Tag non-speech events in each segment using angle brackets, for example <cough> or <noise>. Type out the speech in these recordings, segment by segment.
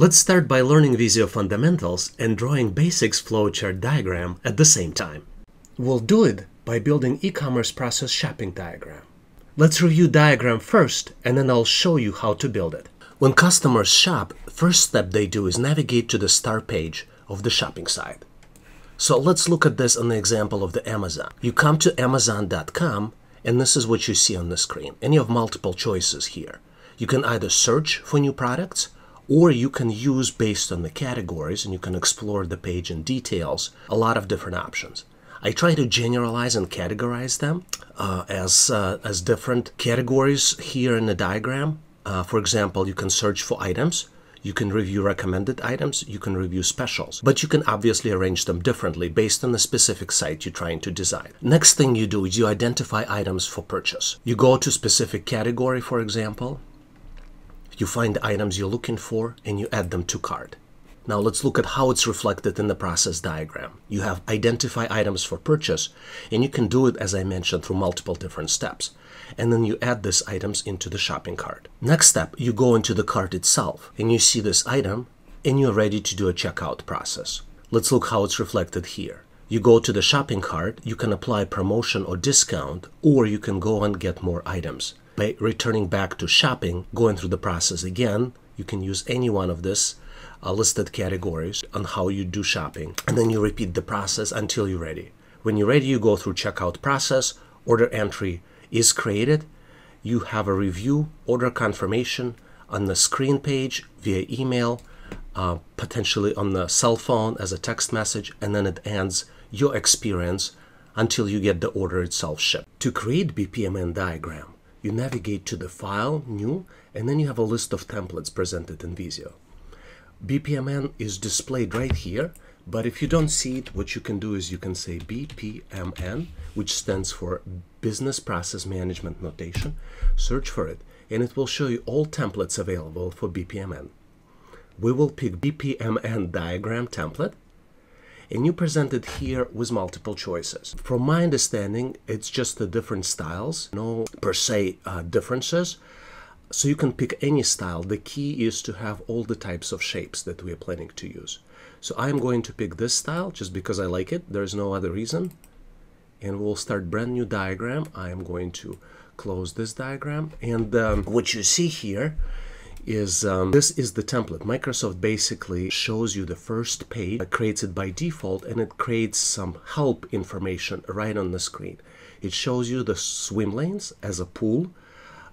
Let's start by learning Visio fundamentals and drawing basics flowchart diagram at the same time. We'll do it by building e-commerce process shopping diagram. Let's review diagram first and then I'll show you how to build it. When customers shop, first step they do is navigate to the start page of the shopping site. So let's look at this on the example of the Amazon. You come to amazon.com and this is what you see on the screen. And you have multiple choices here. You can either search for new products or you can use based on the categories and you can explore the page in details a lot of different options. I try to generalize and categorize them uh, as uh, as different categories here in the diagram. Uh, for example you can search for items. You can review recommended items, you can review specials, but you can obviously arrange them differently based on the specific site you're trying to design. Next thing you do is you identify items for purchase. You go to specific category, for example, you find the items you're looking for and you add them to cart. Now let's look at how it's reflected in the process diagram. You have identify items for purchase and you can do it as I mentioned through multiple different steps. And then you add these items into the shopping cart. Next step, you go into the cart itself and you see this item and you're ready to do a checkout process. Let's look how it's reflected here. You go to the shopping cart, you can apply promotion or discount, or you can go and get more items by returning back to shopping, going through the process again, you can use any one of this uh, listed categories on how you do shopping. And then you repeat the process until you're ready. When you're ready, you go through checkout process, order entry is created, you have a review, order confirmation on the screen page via email, uh, potentially on the cell phone as a text message, and then it ends your experience until you get the order itself shipped. To create BPMN diagram, you navigate to the file, new, and then you have a list of templates presented in Visio. BPMN is displayed right here, but if you don't see it, what you can do is you can say BPMN, which stands for Business Process Management Notation, search for it, and it will show you all templates available for BPMN. We will pick BPMN diagram template, and you present it here with multiple choices. From my understanding, it's just the different styles, no per se uh, differences. So you can pick any style. The key is to have all the types of shapes that we are planning to use. So I'm going to pick this style just because I like it. There's no other reason. And we'll start brand new diagram. I am going to close this diagram. And um, what you see here is um, this is the template. Microsoft basically shows you the first page, it creates it by default, and it creates some help information right on the screen. It shows you the swim lanes as a pool,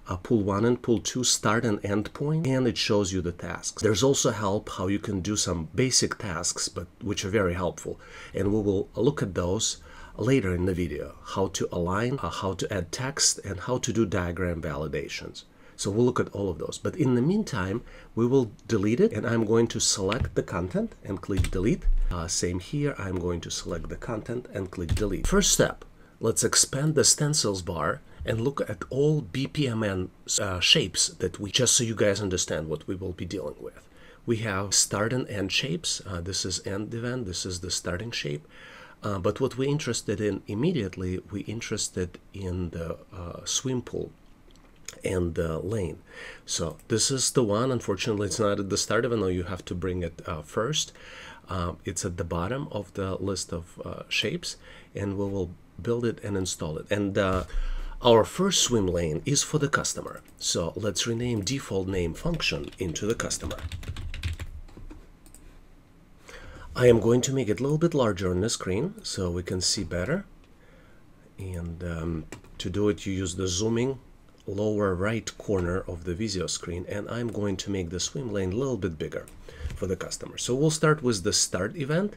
a pool 1 and pool 2 start and end point, and it shows you the tasks. There's also help how you can do some basic tasks, but which are very helpful, and we will look at those later in the video, how to align, uh, how to add text, and how to do diagram validations. So we'll look at all of those. But in the meantime, we will delete it and I'm going to select the content and click delete. Uh, same here, I'm going to select the content and click delete. First step, let's expand the stencils bar and look at all BPMN uh, shapes that we, just so you guys understand what we will be dealing with. We have start and end shapes. Uh, this is end event, this is the starting shape. Uh, but what we're interested in immediately, we're interested in the uh, swim pool and the lane. So this is the one. Unfortunately, it's not at the start, even though you have to bring it uh, first. Um, it's at the bottom of the list of uh, shapes, and we will build it and install it. And uh, our first swim lane is for the customer. So let's rename default name function into the customer. I am going to make it a little bit larger on the screen so we can see better. And um, to do it, you use the zooming lower right corner of the Visio screen and I'm going to make the swim lane a little bit bigger for the customer. So we'll start with the start event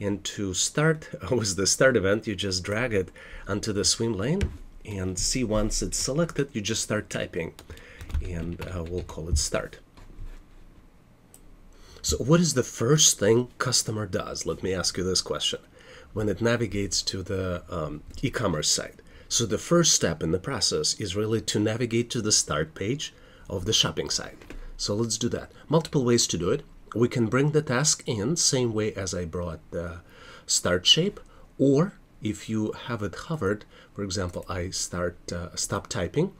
and to start <laughs> with the start event you just drag it onto the swim lane and see once it's selected you just start typing and uh, we'll call it start. So what is the first thing customer does? Let me ask you this question. When it navigates to the um, e-commerce site, so the first step in the process is really to navigate to the start page of the shopping site. So let's do that. Multiple ways to do it. We can bring the task in same way as I brought the start shape or if you have it hovered, for example, I start uh, stop typing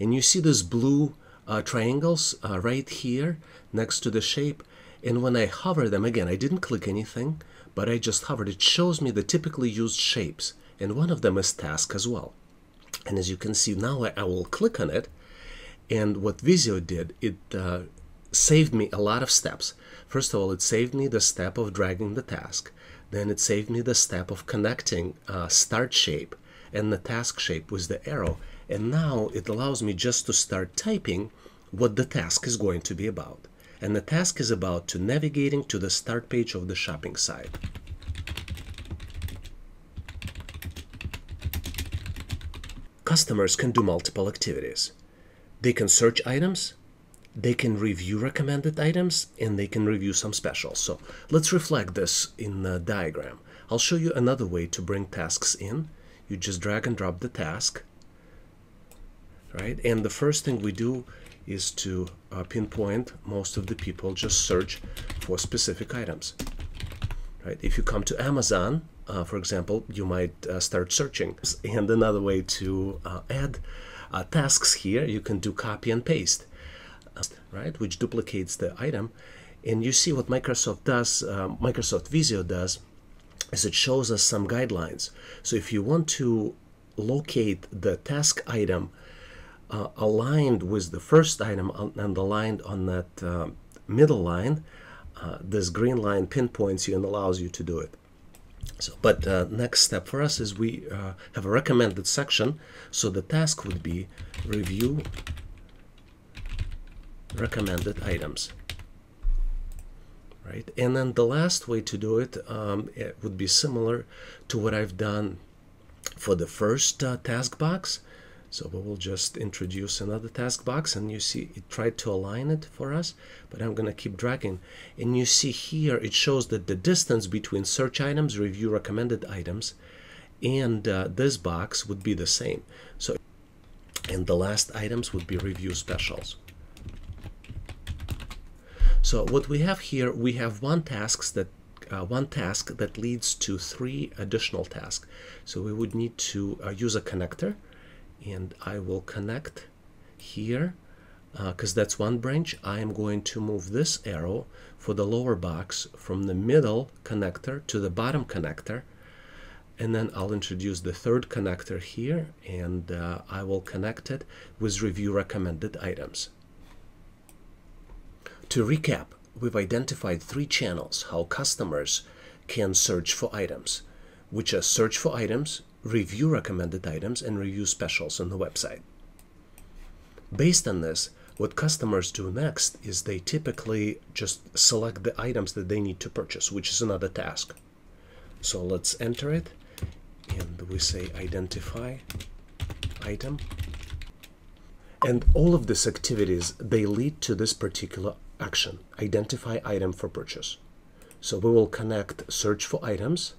and you see this blue uh, triangles uh, right here next to the shape. And when I hover them, again, I didn't click anything, but I just hovered. It shows me the typically used shapes. And one of them is task as well. And as you can see now, I, will click on it. And what Visio did, it uh, saved me a lot of steps. First of all, it saved me the step of dragging the task. Then it saved me the step of connecting uh, start shape and the task shape with the arrow. And now it allows me just to start typing what the task is going to be about. And the task is about to navigating to the start page of the shopping site. Customers can do multiple activities. They can search items, they can review recommended items, and they can review some specials. So let's reflect this in the diagram. I'll show you another way to bring tasks in. You just drag and drop the task, right? And the first thing we do is to uh, pinpoint most of the people just search for specific items, right? If you come to Amazon, uh, for example, you might uh, start searching. And another way to uh, add uh, tasks here, you can do copy and paste, uh, right? Which duplicates the item. And you see what Microsoft does, Microsoft Visio does, is it shows us some guidelines. So if you want to locate the task item uh, aligned with the first item and aligned on that uh, middle line, this green line pinpoints you and allows you to do it. So, but uh, next step for us is we uh, have a recommended section. So the task would be review recommended items. Right, and then the last way to do it, um, it would be similar to what I've done for the first uh, task box. So we will just introduce another task box and you see it tried to align it for us, but I'm going to keep dragging. And you see here it shows that the distance between search items, review recommended items, and uh, this box would be the same. So, and the last items would be review specials. So what we have here, we have one tasks that uh, one task that leads to three additional tasks. So we would need to uh, use a connector and I will connect here because uh, that's one branch I am going to move this arrow for the lower box from the middle connector to the bottom connector and then I'll introduce the third connector here and uh, I will connect it with review recommended items. To recap, we've identified three channels how customers can search for items, which are search for items, review recommended items, and review specials on the website. Based on this, what customers do next is they typically just select the items that they need to purchase, which is another task. So let's enter it and we say identify item. And all of these activities, they lead to this particular action, identify item for purchase. So we will connect search for items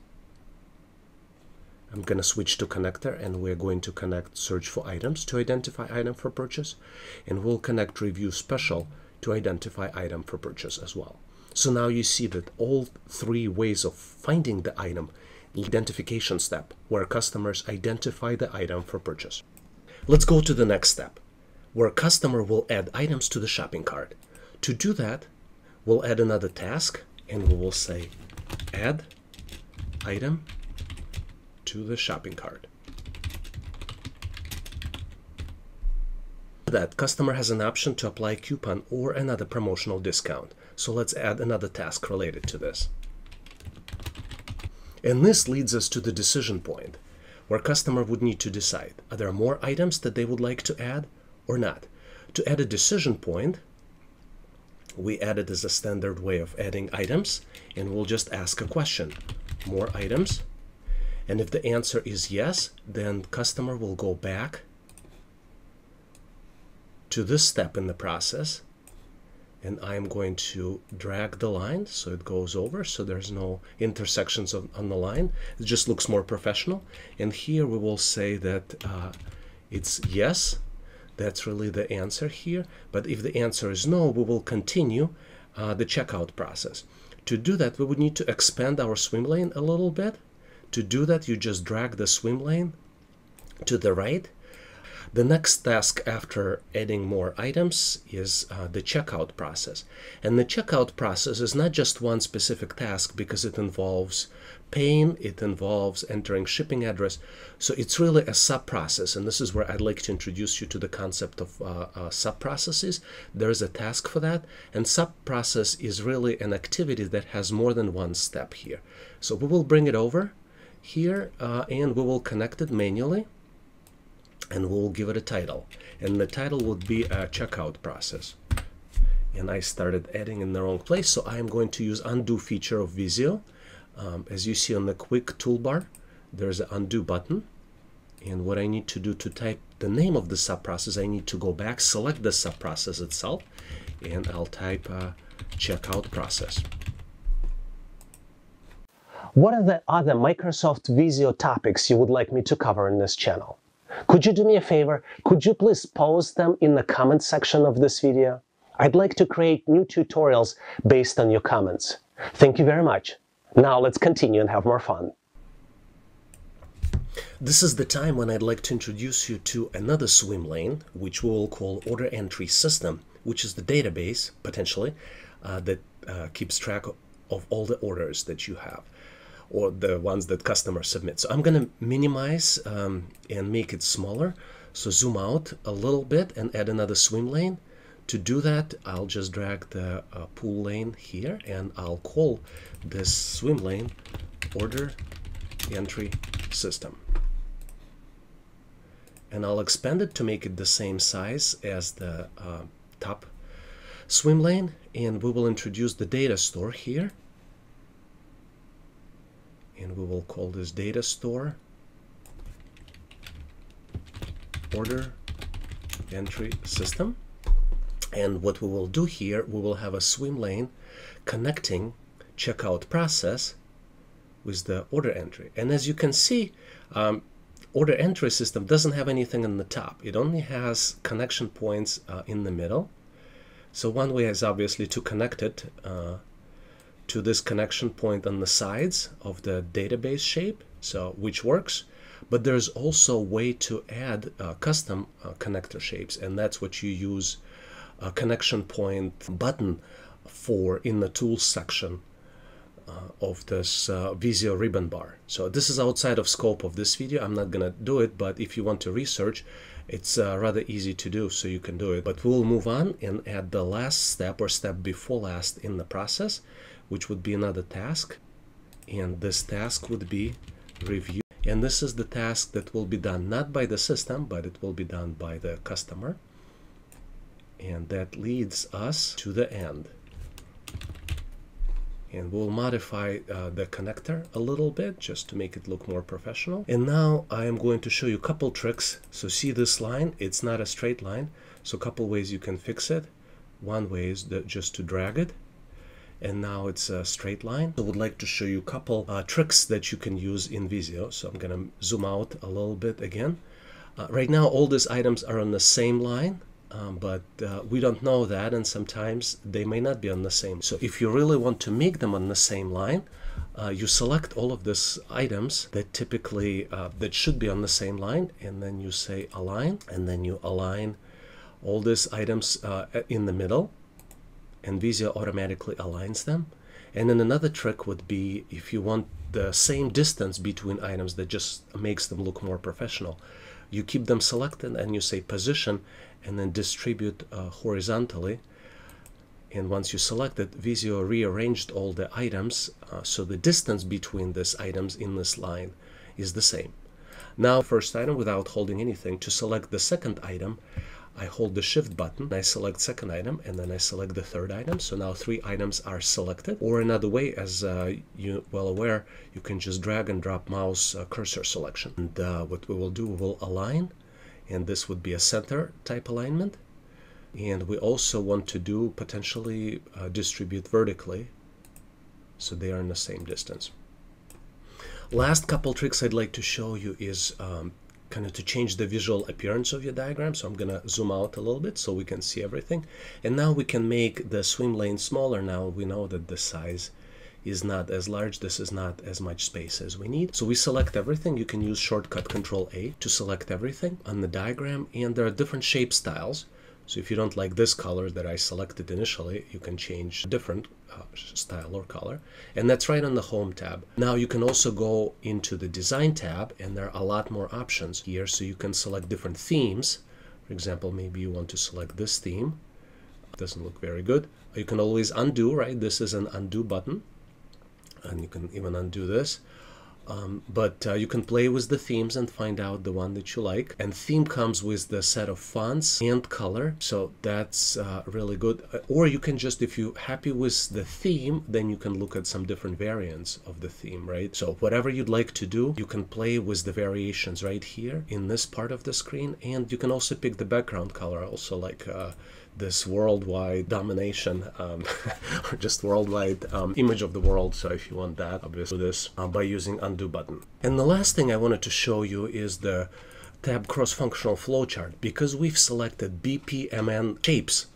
I'm going to switch to connector and we're going to connect search for items to identify item for purchase and we'll connect review special to identify item for purchase as well. So now you see that all three ways of finding the item identification step where customers identify the item for purchase. Let's go to the next step where a customer will add items to the shopping cart. To do that, we'll add another task and we will say add item to the shopping cart. that customer has an option to apply coupon or another promotional discount. So let's add another task related to this. And this leads us to the decision point where customer would need to decide are there more items that they would like to add or not. To add a decision point, we add it as a standard way of adding items and we'll just ask a question. More items and if the answer is yes, then customer will go back to this step in the process. And I'm going to drag the line so it goes over so there's no intersections of, on the line. It just looks more professional. And here we will say that uh, it's yes. That's really the answer here. But if the answer is no, we will continue uh, the checkout process. To do that, we would need to expand our swim lane a little bit to do that, you just drag the swim lane to the right. The next task after adding more items is uh, the checkout process. And the checkout process is not just one specific task because it involves paying, it involves entering shipping address. So it's really a sub-process. And this is where I'd like to introduce you to the concept of uh, uh, sub-processes. There is a task for that. And sub-process is really an activity that has more than one step here. So we will bring it over here uh, and we will connect it manually and we'll give it a title. And the title would be a checkout process. And I started adding in the wrong place so I am going to use undo feature of Visio um, as you see on the quick toolbar there's an undo button. And what I need to do to type the name of the sub-process I need to go back select the sub-process itself and I'll type uh, checkout process what are the other Microsoft Visio topics you would like me to cover in this channel? Could you do me a favor? Could you please post them in the comment section of this video? I'd like to create new tutorials based on your comments. Thank you very much. Now let's continue and have more fun. This is the time when I'd like to introduce you to another swim lane, which we'll call Order Entry System, which is the database, potentially, uh, that uh, keeps track of all the orders that you have or the ones that customers submit. So I'm going to minimize um, and make it smaller. So zoom out a little bit and add another swim lane. To do that, I'll just drag the uh, pool lane here and I'll call this swim lane order entry system. And I'll expand it to make it the same size as the uh, top swim lane. And we will introduce the data store here and we will call this data store order entry system. And what we will do here we will have a swim lane connecting checkout process with the order entry. And as you can see um, order entry system doesn't have anything in the top. It only has connection points uh, in the middle. So one way is obviously to connect it uh, to this connection point on the sides of the database shape, so which works. But there's also a way to add uh, custom uh, connector shapes, and that's what you use a connection point button for in the tools section uh, of this uh, Visio ribbon bar. So this is outside of scope of this video. I'm not gonna do it, but if you want to research, it's uh, rather easy to do, so you can do it. But we'll move on and add the last step or step before last in the process, which would be another task. And this task would be review. And this is the task that will be done not by the system, but it will be done by the customer. And that leads us to the end. And we'll modify uh, the connector a little bit just to make it look more professional. And now I am going to show you a couple tricks. So see this line, it's not a straight line. So a couple ways you can fix it. One way is just to drag it and now it's a straight line. I would like to show you a couple uh, tricks that you can use in Visio. So I'm going to zoom out a little bit again. Uh, right now all these items are on the same line, um, but uh, we don't know that and sometimes they may not be on the same. So if you really want to make them on the same line, uh, you select all of these items that typically uh, that should be on the same line and then you say align and then you align all these items uh, in the middle and Visio automatically aligns them. And then another trick would be if you want the same distance between items that just makes them look more professional, you keep them selected and you say position and then distribute uh, horizontally. And once you select it, Visio rearranged all the items uh, so the distance between these items in this line is the same. Now, first item without holding anything, to select the second item, I hold the shift button, I select second item, and then I select the third item. So now three items are selected. Or another way, as uh, you well aware, you can just drag and drop mouse uh, cursor selection. And uh, what we will do, we will align, and this would be a center type alignment. And we also want to do potentially uh, distribute vertically, so they are in the same distance. Last couple tricks I'd like to show you is um, kind of to change the visual appearance of your diagram. So I'm going to zoom out a little bit so we can see everything. And now we can make the swim lane smaller. Now we know that the size is not as large. This is not as much space as we need. So we select everything. You can use shortcut Control A to select everything on the diagram. And there are different shape styles. So if you don't like this color that I selected initially, you can change different uh, style or color. And that's right on the Home tab. Now you can also go into the Design tab and there are a lot more options here. So you can select different themes. For example, maybe you want to select this theme. Doesn't look very good. You can always undo, right? This is an undo button. And you can even undo this. Um, but uh, you can play with the themes and find out the one that you like. And theme comes with the set of fonts and color, so that's uh, really good. Uh, or you can just, if you're happy with the theme, then you can look at some different variants of the theme, right? So whatever you'd like to do, you can play with the variations right here in this part of the screen. And you can also pick the background color, also like uh, this worldwide domination um, <laughs> or just worldwide um, image of the world. So if you want that, obviously this uh, by using undo button. And the last thing I wanted to show you is the tab cross-functional flowchart. Because we've selected BPMN shapes,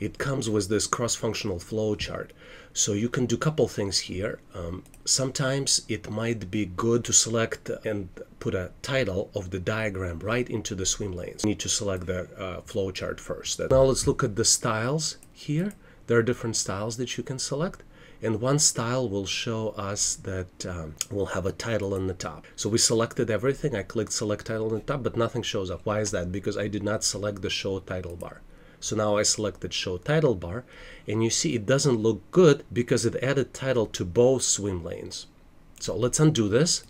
it comes with this cross-functional flowchart. So you can do a couple things here. Um, sometimes it might be good to select and put a title of the diagram right into the swim lanes. You need to select the uh, flowchart first. Now let's look at the styles here. There are different styles that you can select and one style will show us that um, we'll have a title on the top. So we selected everything. I clicked select title on the top, but nothing shows up. Why is that? Because I did not select the show title bar. So now I selected show title bar and you see it doesn't look good because it added title to both swim lanes. So let's undo this.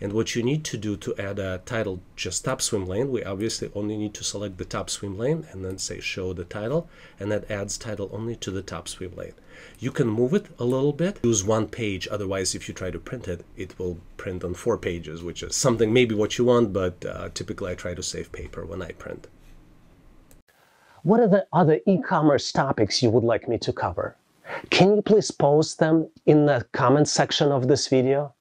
And what you need to do to add a title just top swim lane, we obviously only need to select the top swim lane and then say show the title and that adds title only to the top swim lane. You can move it a little bit, use one page, otherwise if you try to print it, it will print on four pages, which is something maybe what you want, but uh, typically I try to save paper when I print. What are the other e-commerce topics you would like me to cover? Can you please post them in the comment section of this video?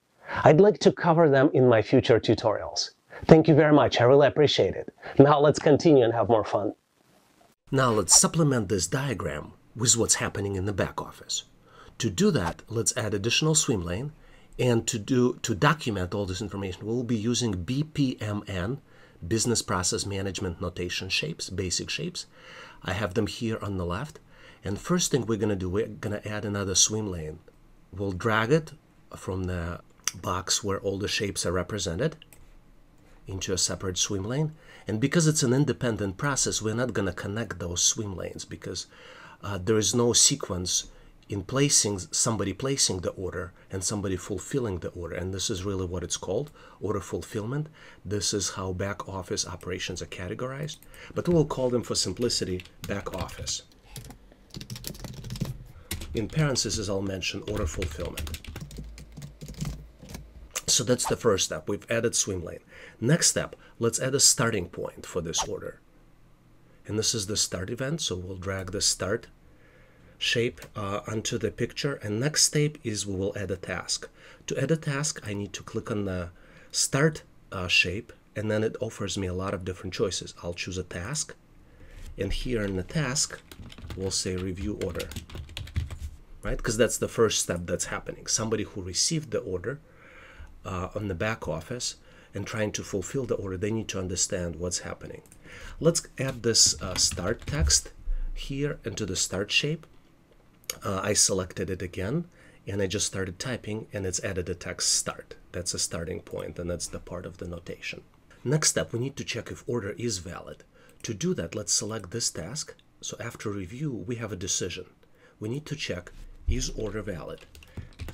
I'd like to cover them in my future tutorials. Thank you very much, I really appreciate it. Now let's continue and have more fun. Now let's supplement this diagram with what's happening in the back office. To do that, let's add additional swim lane and to do to document all this information, we'll be using BPMN business process management notation shapes, basic shapes. I have them here on the left. And first thing we're going to do, we're going to add another swim lane. We'll drag it from the box where all the shapes are represented into a separate swim lane. And because it's an independent process, we're not going to connect those swim lanes because uh, there is no sequence in placing somebody placing the order and somebody fulfilling the order. And this is really what it's called order fulfillment. This is how back office operations are categorized but we'll call them for simplicity back office. In parentheses I'll mention order fulfillment. So that's the first step. We've added swim lane. Next step let's add a starting point for this order. And this is the start event so we'll drag the start shape uh, onto the picture. And next step is we will add a task. To add a task I need to click on the start uh, shape and then it offers me a lot of different choices. I'll choose a task and here in the task we'll say review order right? Because that's the first step that's happening. Somebody who received the order uh, on the back office and trying to fulfill the order they need to understand what's happening. Let's add this uh, start text here into the start shape uh, I selected it again and I just started typing and it's added a text start. That's a starting point and that's the part of the notation. Next step, we need to check if order is valid. To do that, let's select this task. So after review, we have a decision. We need to check, is order valid?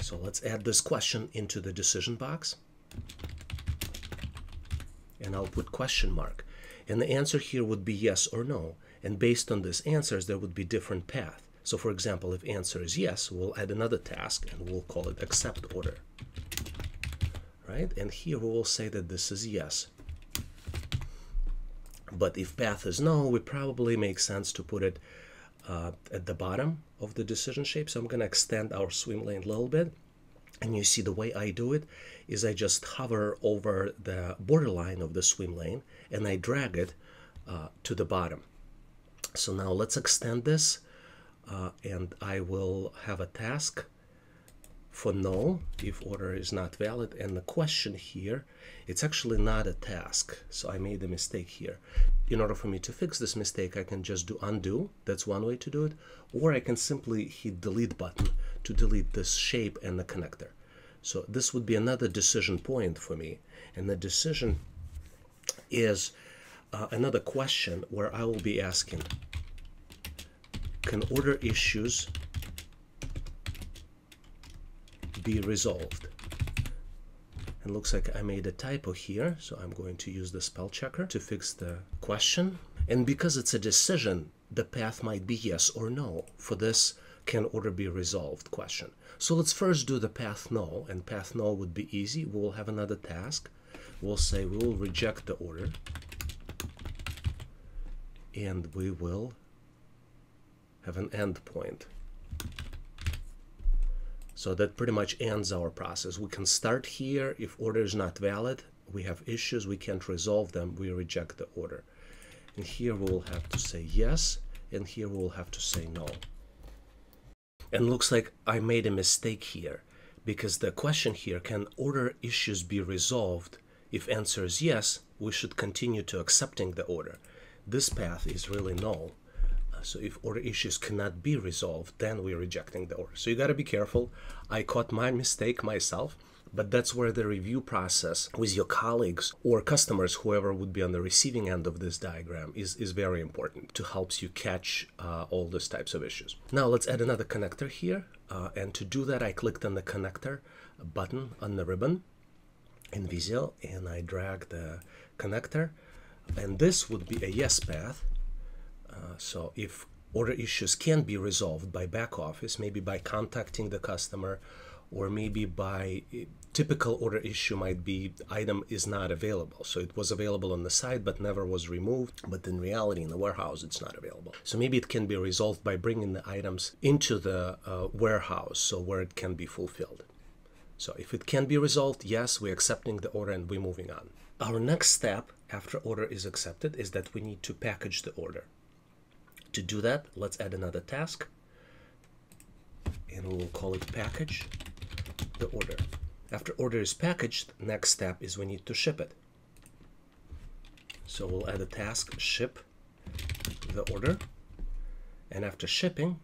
So let's add this question into the decision box. And I'll put question mark. And the answer here would be yes or no. And based on these answers, there would be different path. So for example, if answer is yes, we'll add another task and we'll call it accept order. Right? And here we will say that this is yes. But if path is no, we probably make sense to put it uh, at the bottom of the decision shape. So I'm going to extend our swim lane a little bit. And you see the way I do it is I just hover over the borderline of the swim lane and I drag it uh, to the bottom. So now let's extend this uh, and I will have a task for no if order is not valid. And the question here it's actually not a task. So I made a mistake here. In order for me to fix this mistake I can just do undo. That's one way to do it. Or I can simply hit delete button to delete this shape and the connector. So this would be another decision point for me. And the decision is uh, another question where I will be asking can order issues be resolved. And looks like I made a typo here, so I'm going to use the spell checker to fix the question. And because it's a decision, the path might be yes or no for this can order be resolved question. So let's first do the path no, and path no would be easy. We will have another task. We'll say we will reject the order, and we will have an endpoint. So that pretty much ends our process. We can start here. If order is not valid, we have issues, we can't resolve them, we reject the order. And here we will have to say yes, and here we will have to say no. And looks like I made a mistake here, because the question here, can order issues be resolved? If answer is yes, we should continue to accepting the order. This path is really no. So if order issues cannot be resolved, then we're rejecting the order. So you got to be careful. I caught my mistake myself, but that's where the review process with your colleagues or customers, whoever would be on the receiving end of this diagram, is, is very important to helps you catch uh, all these types of issues. Now let's add another connector here. Uh, and to do that, I clicked on the connector button on the ribbon in Visio and I drag the connector. And this would be a yes path so if order issues can be resolved by back office, maybe by contacting the customer, or maybe by eh, typical order issue might be item is not available. So it was available on the site but never was removed, but in reality in the warehouse it's not available. So maybe it can be resolved by bringing the items into the uh, warehouse so where it can be fulfilled. So if it can be resolved, yes, we're accepting the order and we're moving on. Our next step after order is accepted is that we need to package the order. To do that, let's add another task. And we'll call it package the order. After order is packaged, next step is we need to ship it. So we'll add a task ship the order. And after shipping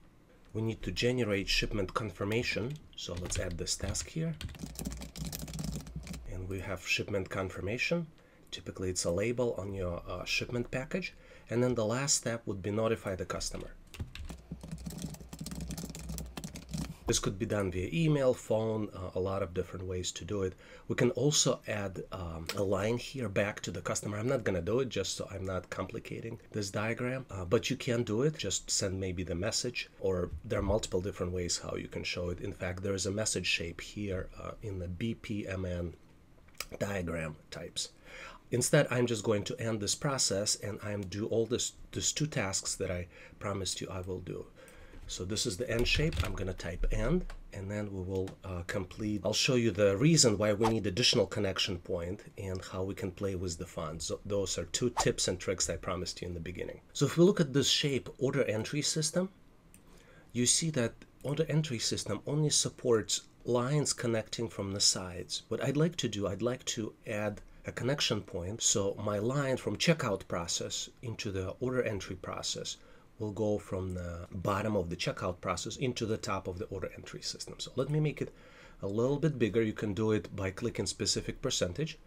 we need to generate shipment confirmation. So let's add this task here. And we have shipment confirmation. Typically it's a label on your uh, shipment package and then the last step would be notify the customer. This could be done via email, phone, uh, a lot of different ways to do it. We can also add um, a line here back to the customer. I'm not going to do it just so I'm not complicating this diagram, uh, but you can do it. Just send maybe the message, or there are multiple different ways how you can show it. In fact, there is a message shape here uh, in the BPMN diagram types. Instead, I'm just going to end this process and I'm do all this, these two tasks that I promised you I will do. So this is the end shape. I'm going to type end and then we will uh, complete. I'll show you the reason why we need additional connection point and how we can play with the fonts. So those are two tips and tricks I promised you in the beginning. So if we look at this shape order entry system, you see that order entry system only supports lines connecting from the sides. What I'd like to do, I'd like to add a connection point. So my line from checkout process into the order entry process will go from the bottom of the checkout process into the top of the order entry system. So let me make it a little bit bigger. You can do it by clicking specific percentage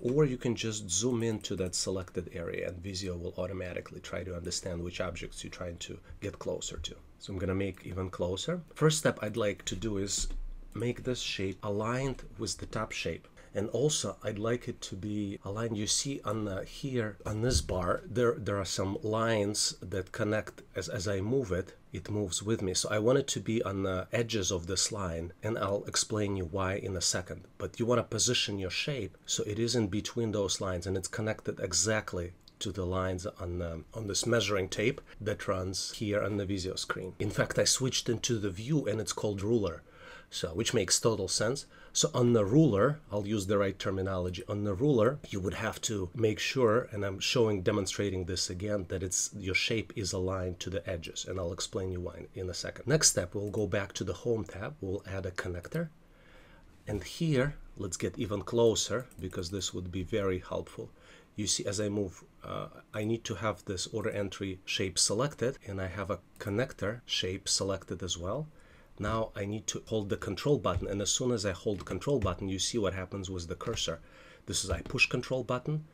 or you can just zoom into that selected area and Visio will automatically try to understand which objects you're trying to get closer to. So I'm gonna make even closer. First step I'd like to do is make this shape aligned with the top shape and also I'd like it to be aligned you see on the, here on this bar there there are some lines that connect as, as I move it it moves with me so I want it to be on the edges of this line and I'll explain you why in a second but you want to position your shape so it is in between those lines and it's connected exactly to the lines on the, on this measuring tape that runs here on the Visio screen. In fact, I switched into the view and it's called ruler, so which makes total sense. So on the ruler, I'll use the right terminology. On the ruler, you would have to make sure, and I'm showing, demonstrating this again, that it's your shape is aligned to the edges, and I'll explain you why in a second. Next step, we'll go back to the Home tab. We'll add a connector, And here, let's get even closer because this would be very helpful. You see, as I move, uh, I need to have this order entry shape selected and I have a connector shape selected as well. Now I need to hold the control button and as soon as I hold control button, you see what happens with the cursor. This is I push control button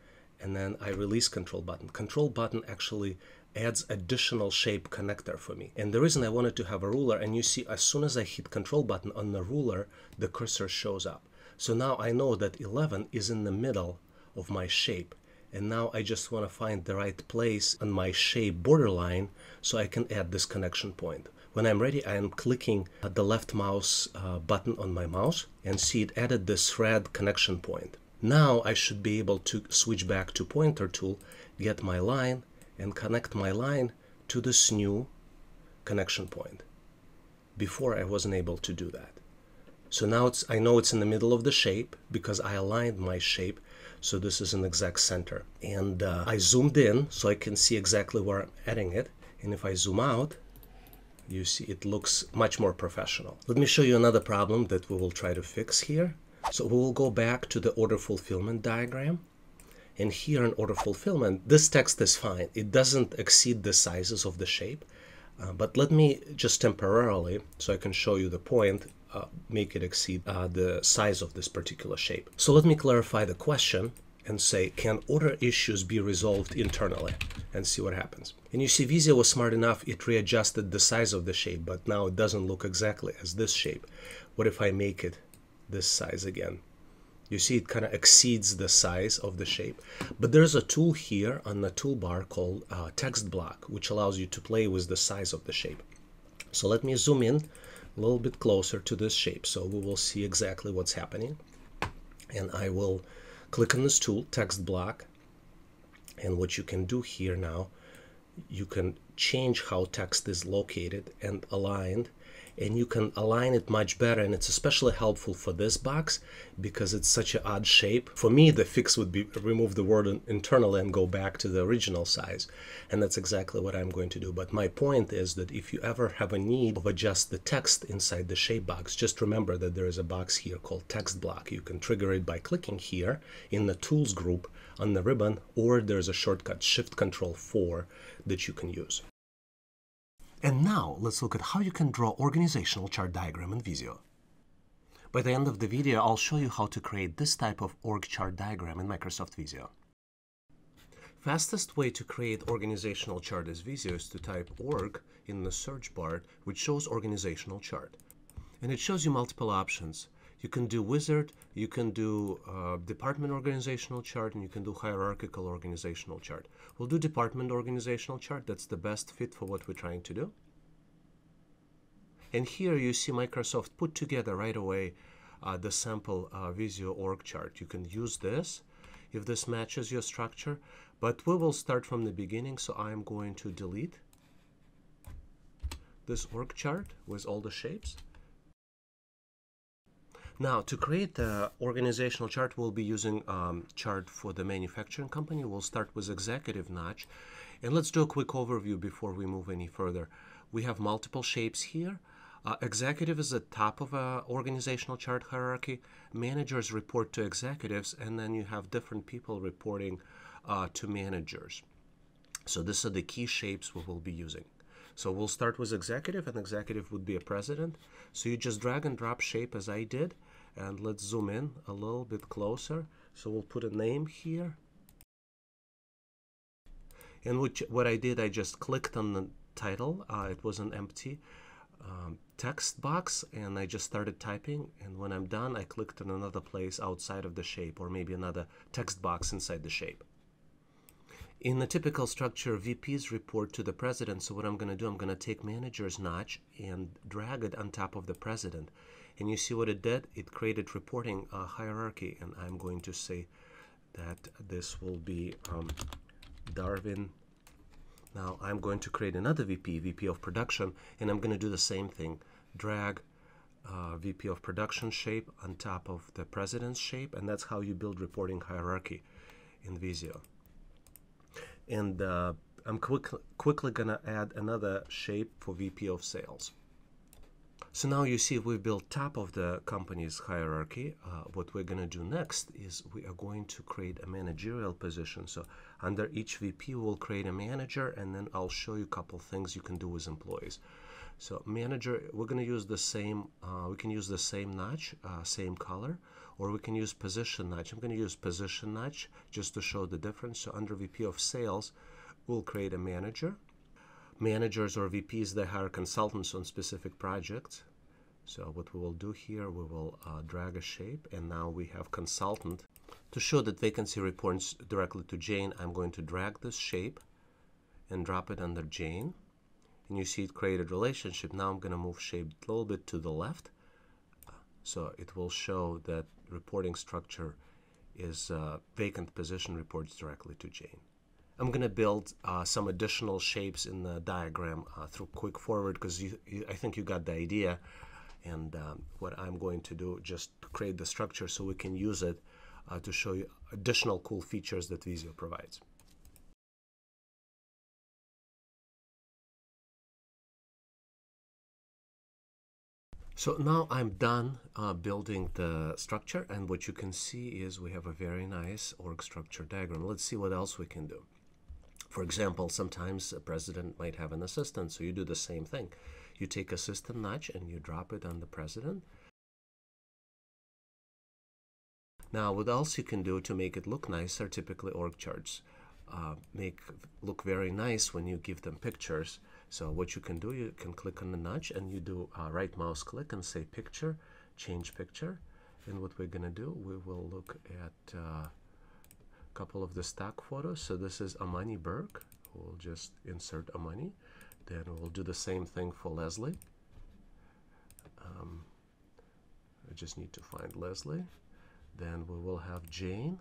and then I release control button. Control button actually adds additional shape connector for me. And the reason I wanted to have a ruler, and you see as soon as I hit control button on the ruler, the cursor shows up. So now I know that 11 is in the middle of my shape. And now I just want to find the right place on my shape borderline so I can add this connection point. When I'm ready, I am clicking the left mouse uh, button on my mouse and see it added this thread connection point. Now I should be able to switch back to pointer tool, get my line, and connect my line to this new connection point. Before I wasn't able to do that. So now it's I know it's in the middle of the shape because I aligned my shape so this is an exact center. And uh, I zoomed in so I can see exactly where I'm adding it. And if I zoom out, you see it looks much more professional. Let me show you another problem that we will try to fix here. So we will go back to the order fulfillment diagram. And here in order fulfillment, this text is fine. It doesn't exceed the sizes of the shape. Uh, but let me just temporarily, so I can show you the point, uh, make it exceed uh, the size of this particular shape. So let me clarify the question and say, can order issues be resolved internally? And see what happens. And you see Visio was smart enough, it readjusted the size of the shape, but now it doesn't look exactly as this shape. What if I make it this size again. You see it kind of exceeds the size of the shape. But there's a tool here on the toolbar called uh, text block, which allows you to play with the size of the shape. So let me zoom in a little bit closer to this shape so we will see exactly what's happening. And I will click on this tool, text block. And what you can do here now, you can change how text is located and aligned and you can align it much better and it's especially helpful for this box because it's such an odd shape. For me the fix would be remove the word internally and go back to the original size and that's exactly what i'm going to do. But my point is that if you ever have a need of adjust the text inside the shape box just remember that there is a box here called text block. You can trigger it by clicking here in the tools group on the ribbon or there's a shortcut shift control 4 that you can use and now let's look at how you can draw organizational chart diagram in Visio. By the end of the video, I'll show you how to create this type of org chart diagram in Microsoft Visio. Fastest way to create organizational chart as Visio is to type org in the search bar, which shows organizational chart. And it shows you multiple options. You can do wizard, you can do uh, department organizational chart, and you can do hierarchical organizational chart. We'll do department organizational chart. That's the best fit for what we're trying to do. And here you see Microsoft put together right away uh, the sample uh, Visio org chart. You can use this if this matches your structure, but we will start from the beginning. So I'm going to delete this org chart with all the shapes. Now, to create the organizational chart, we'll be using um, chart for the manufacturing company. We'll start with executive notch. And let's do a quick overview before we move any further. We have multiple shapes here. Uh, executive is the top of a organizational chart hierarchy. Managers report to executives, and then you have different people reporting uh, to managers. So these are the key shapes we will be using. So we'll start with executive, and executive would be a president. So you just drag and drop shape as I did, and let's zoom in a little bit closer. So we'll put a name here. And which, what I did I just clicked on the title. Uh, it was an empty um, text box and I just started typing. And when I'm done I clicked on another place outside of the shape or maybe another text box inside the shape. In the typical structure, VPs report to the president. So what I'm going to do, I'm going to take manager's notch and drag it on top of the president. And you see what it did? It created reporting uh, hierarchy. And I'm going to say that this will be um, Darwin. Now I'm going to create another VP, VP of production, and I'm going to do the same thing. Drag uh, VP of production shape on top of the president's shape, and that's how you build reporting hierarchy in Visio. And uh, I'm quick, quickly going to add another shape for VP of sales. So now you see we've built top of the company's hierarchy. Uh, what we're going to do next is we are going to create a managerial position. So under each VP, we'll create a manager, and then I'll show you a couple things you can do with employees. So manager, we're going to use the same, uh, we can use the same notch, uh, same color, or we can use position notch. I'm going to use position notch just to show the difference. So under VP of sales, we'll create a manager managers or VPs they hire consultants on specific projects. So what we will do here, we will uh, drag a shape and now we have consultant. To show that vacancy reports directly to Jane, I'm going to drag this shape and drop it under Jane. And you see it created relationship. Now I'm going to move shape a little bit to the left. So it will show that reporting structure is uh, vacant position reports directly to Jane. I'm going to build uh, some additional shapes in the diagram uh, through quick forward because I think you got the idea and um, what I'm going to do just create the structure so we can use it uh, to show you additional cool features that Visio provides. So now I'm done uh, building the structure and what you can see is we have a very nice org structure diagram. Let's see what else we can do. For example, sometimes a president might have an assistant, so you do the same thing. You take assistant nudge and you drop it on the president. Now, what else you can do to make it look nice are typically org charts. Uh, make look very nice when you give them pictures. So what you can do, you can click on the nudge and you do a right mouse click and say picture, change picture. And what we're going to do, we will look at uh, couple of the stock photos. So this is Amani Burke. We'll just insert Amani. Then we'll do the same thing for Leslie. Um, I just need to find Leslie. Then we will have Jane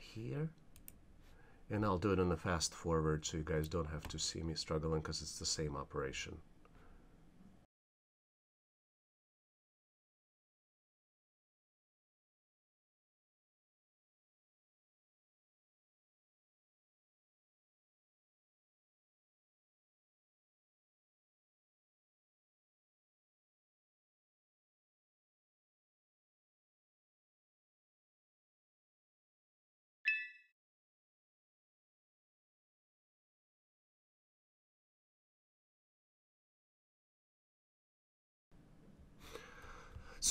here. And I'll do it in a fast forward so you guys don't have to see me struggling because it's the same operation.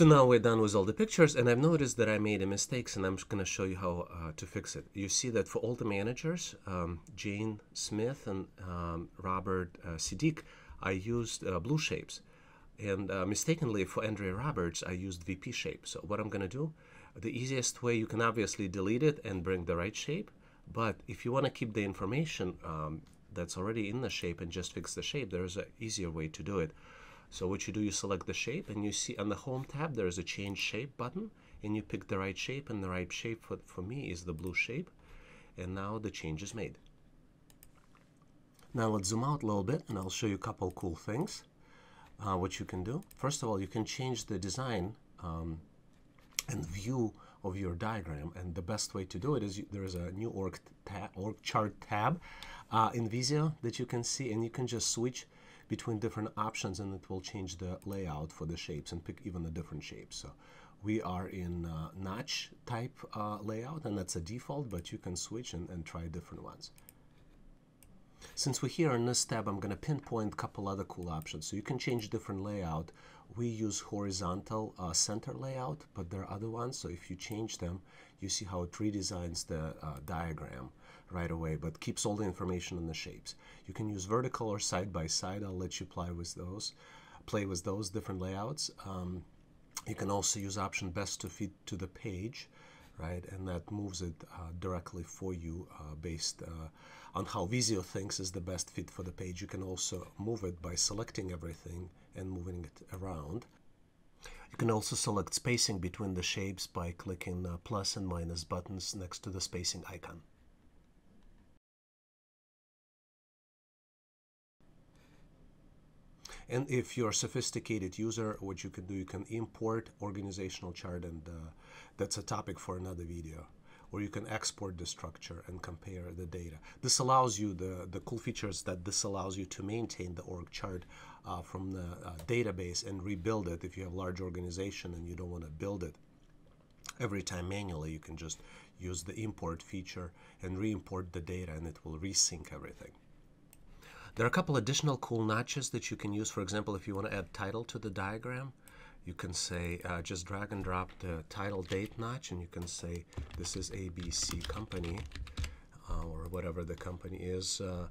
So now we're done with all the pictures and I've noticed that I made a mistake and I'm going to show you how uh, to fix it. You see that for all the managers, um, Jane Smith and um, Robert uh, Siddiq, I used uh, blue shapes. And uh, mistakenly for Andrea Roberts, I used VP shape. So what I'm going to do, the easiest way, you can obviously delete it and bring the right shape. But if you want to keep the information um, that's already in the shape and just fix the shape, there's an easier way to do it. So what you do, you select the shape and you see on the home tab, there is a change shape button and you pick the right shape and the right shape for, for me is the blue shape. And now the change is made. Now let's zoom out a little bit and I'll show you a couple cool things. Uh, what you can do. First of all, you can change the design um, and view of your diagram. And the best way to do it is you, there is a new org, org chart tab uh, in Visio that you can see and you can just switch between different options and it will change the layout for the shapes and pick even a different shape. So we are in uh, notch type uh, layout and that's a default, but you can switch and, and try different ones. Since we're here in this tab, I'm going to pinpoint a couple other cool options. So you can change different layout. We use horizontal uh, center layout, but there are other ones. So if you change them, you see how it redesigns the uh, diagram right away, but keeps all the information in the shapes. You can use vertical or side by side. I'll let you play with those, play with those different layouts. Um, you can also use option best to fit to the page right? And that moves it uh, directly for you uh, based uh, on how Visio thinks is the best fit for the page. You can also move it by selecting everything and moving it around. You can also select spacing between the shapes by clicking the plus and minus buttons next to the spacing icon. And if you're a sophisticated user, what you can do, you can import organizational chart, and uh, that's a topic for another video. or you can export the structure and compare the data. This allows you, the, the cool features that this allows you to maintain the org chart uh, from the uh, database and rebuild it if you have large organization and you don't want to build it every time manually you can just use the import feature and re-import the data and it will resync everything there are a couple additional cool notches that you can use. For example if you want to add title to the diagram you can say uh, just drag and drop the title date notch and you can say this is ABC company uh, or whatever the company is uh,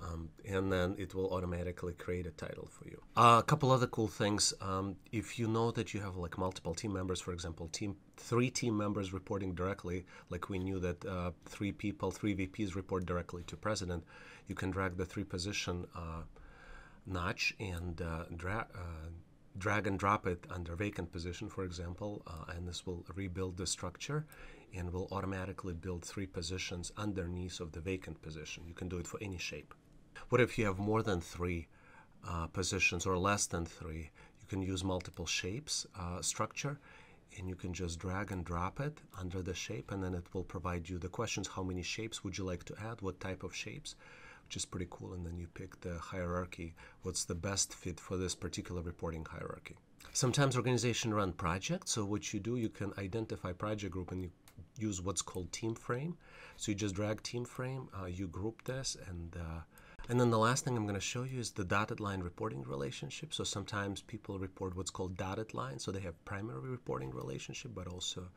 um, and then it will automatically create a title for you. Uh, a couple other cool things. Um, if you know that you have like multiple team members, for example, team three team members reporting directly, like we knew that uh, three people, three VPs report directly to president, you can drag the three position uh, notch and uh, drag uh, drag and drop it under vacant position, for example, uh, and this will rebuild the structure and will automatically build three positions underneath of the vacant position. You can do it for any shape. What if you have more than three uh, positions or less than three? You can use multiple shapes uh, structure and you can just drag and drop it under the shape and then it will provide you the questions. How many shapes would you like to add? What type of shapes? Which is pretty cool. And then you pick the hierarchy. What's the best fit for this particular reporting hierarchy? Sometimes organization run projects. So what you do you can identify project group and you use what's called team frame. So you just drag team frame uh, you group this and uh, and then the last thing I'm going to show you is the dotted line reporting relationship. So sometimes people report what's called dotted line. So they have primary reporting relationship, but also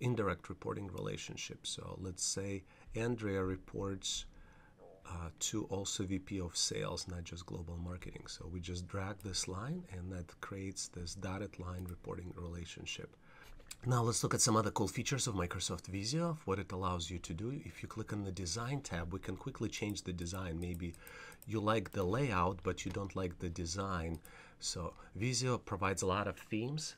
indirect reporting relationship. So let's say Andrea reports uh, to also VP of sales, not just global marketing. So we just drag this line and that creates this dotted line reporting relationship. Now let's look at some other cool features of Microsoft Visio, of what it allows you to do. If you click on the design tab, we can quickly change the design. Maybe you like the layout, but you don't like the design. So Visio provides a lot of themes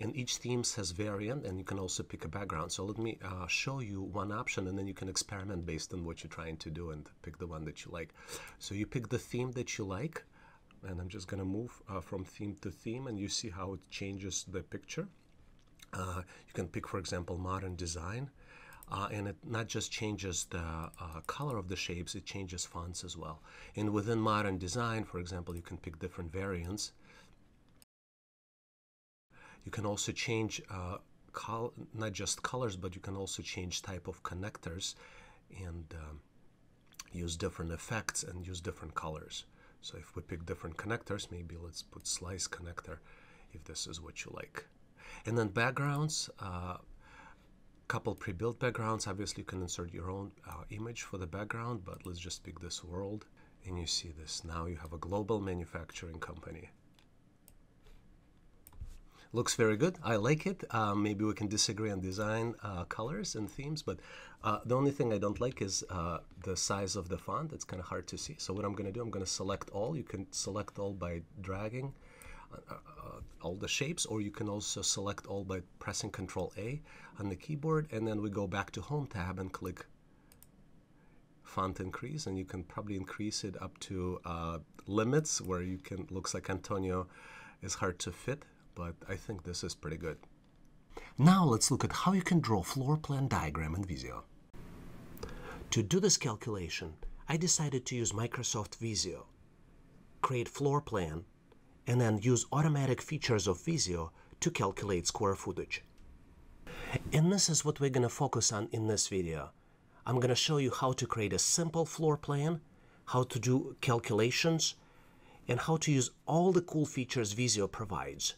and each themes has variant and you can also pick a background. So let me uh, show you one option and then you can experiment based on what you're trying to do and pick the one that you like. So you pick the theme that you like and I'm just gonna move uh, from theme to theme and you see how it changes the picture. Uh, you can pick, for example, modern design. Uh, and it not just changes the uh, color of the shapes, it changes fonts as well. And within modern design, for example, you can pick different variants. You can also change uh, not just colors, but you can also change type of connectors and um, use different effects and use different colors. So if we pick different connectors, maybe let's put slice connector if this is what you like. And then backgrounds, uh, couple pre-built backgrounds. Obviously, you can insert your own uh, image for the background, but let's just pick this world. And you see this. Now you have a global manufacturing company. Looks very good. I like it. Uh, maybe we can disagree on design, uh, colors, and themes, but uh, the only thing I don't like is uh, the size of the font. It's kind of hard to see. So what I'm going to do, I'm going to select all. You can select all by dragging all the shapes or you can also select all by pressing Control A on the keyboard and then we go back to Home tab and click font increase and you can probably increase it up to uh, limits where you can looks like Antonio is hard to fit but I think this is pretty good. Now let's look at how you can draw floor plan diagram in Visio. To do this calculation, I decided to use Microsoft Visio. Create floor plan and then use automatic features of Visio to calculate square footage. And this is what we're going to focus on in this video. I'm going to show you how to create a simple floor plan, how to do calculations, and how to use all the cool features Visio provides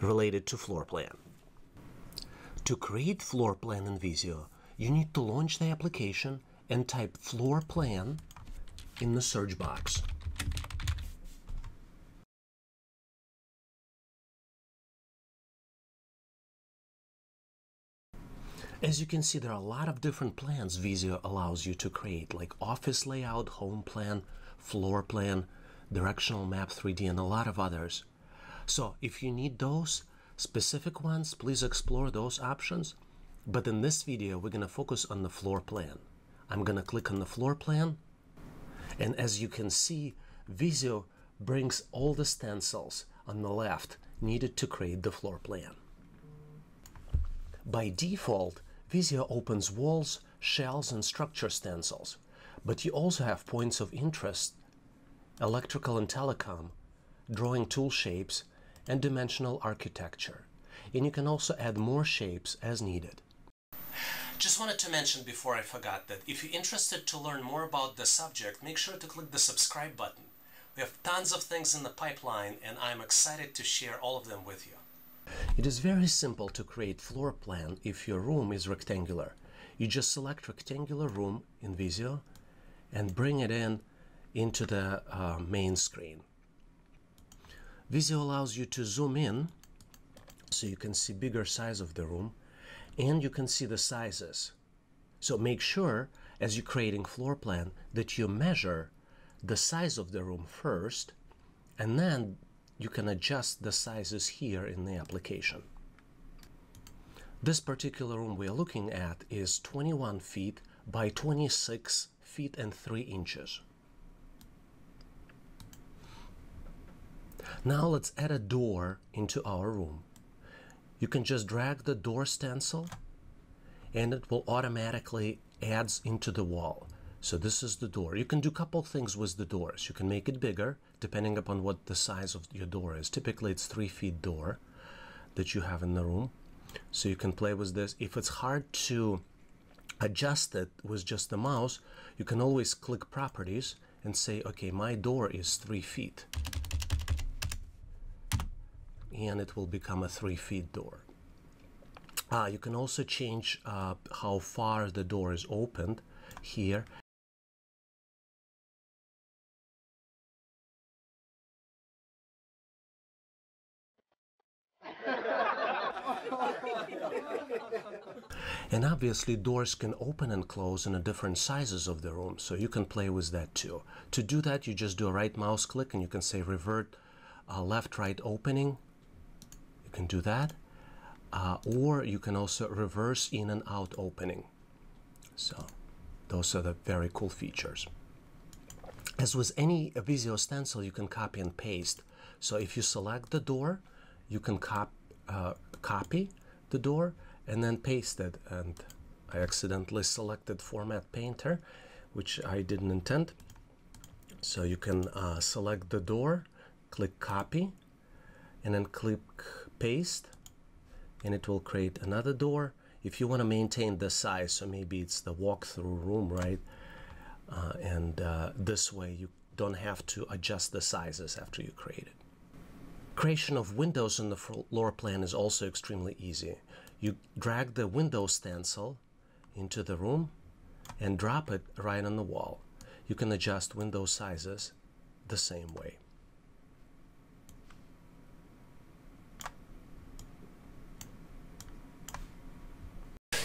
related to floor plan. To create floor plan in Visio, you need to launch the application and type floor plan in the search box. As you can see, there are a lot of different plans Visio allows you to create, like office layout, home plan, floor plan, directional map 3D, and a lot of others. So if you need those specific ones, please explore those options. But in this video, we're going to focus on the floor plan. I'm going to click on the floor plan. And as you can see, Visio brings all the stencils on the left needed to create the floor plan. By default, Visio opens walls, shells, and structure stencils, but you also have points of interest, electrical and telecom, drawing tool shapes, and dimensional architecture. And you can also add more shapes as needed. Just wanted to mention before I forgot that if you're interested to learn more about the subject, make sure to click the subscribe button. We have tons of things in the pipeline and I'm excited to share all of them with you. It is very simple to create floor plan if your room is rectangular. You just select rectangular room in Visio and bring it in into the uh, main screen. Visio allows you to zoom in so you can see bigger size of the room and you can see the sizes. So make sure as you're creating floor plan that you measure the size of the room first and then you can adjust the sizes here in the application. This particular room we are looking at is 21 feet by 26 feet and 3 inches. Now let's add a door into our room. You can just drag the door stencil and it will automatically adds into the wall. So this is the door. You can do a couple things with the doors. You can make it bigger depending upon what the size of your door is. Typically it's three feet door that you have in the room. So you can play with this. If it's hard to adjust it with just the mouse, you can always click properties and say, okay, my door is three feet and it will become a three feet door. Uh, you can also change uh, how far the door is opened here. And obviously doors can open and close in the different sizes of the room so you can play with that too to do that you just do a right mouse click and you can say revert uh, left right opening You can do that. Uh, or you can also reverse in and out opening. So those are the very cool features. As with any Visio stencil, you can copy and paste. So if you select the door, you can cop uh, copy the door and then paste it. And I accidentally selected Format Painter, which I didn't intend. So you can uh, select the door, click copy, and then click paste and it will create another door if you want to maintain the size so maybe it's the walk-through room right uh, and uh, this way you don't have to adjust the sizes after you create it creation of windows in the floor plan is also extremely easy. You drag the window stencil into the room and drop it right on the wall. You can adjust window sizes the same way.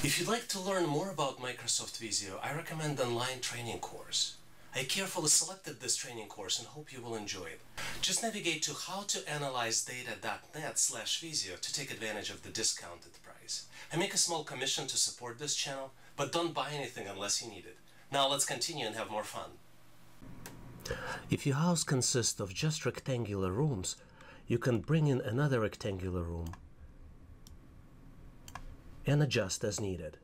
If you'd like to learn more about Microsoft Visio, I recommend online training course. I carefully selected this training course and hope you will enjoy it. Just navigate to howtoanalyzedata.net slash Visio to take advantage of the discounted price. I make a small commission to support this channel, but don't buy anything unless you need it. Now let's continue and have more fun. If your house consists of just rectangular rooms, you can bring in another rectangular room and adjust as needed.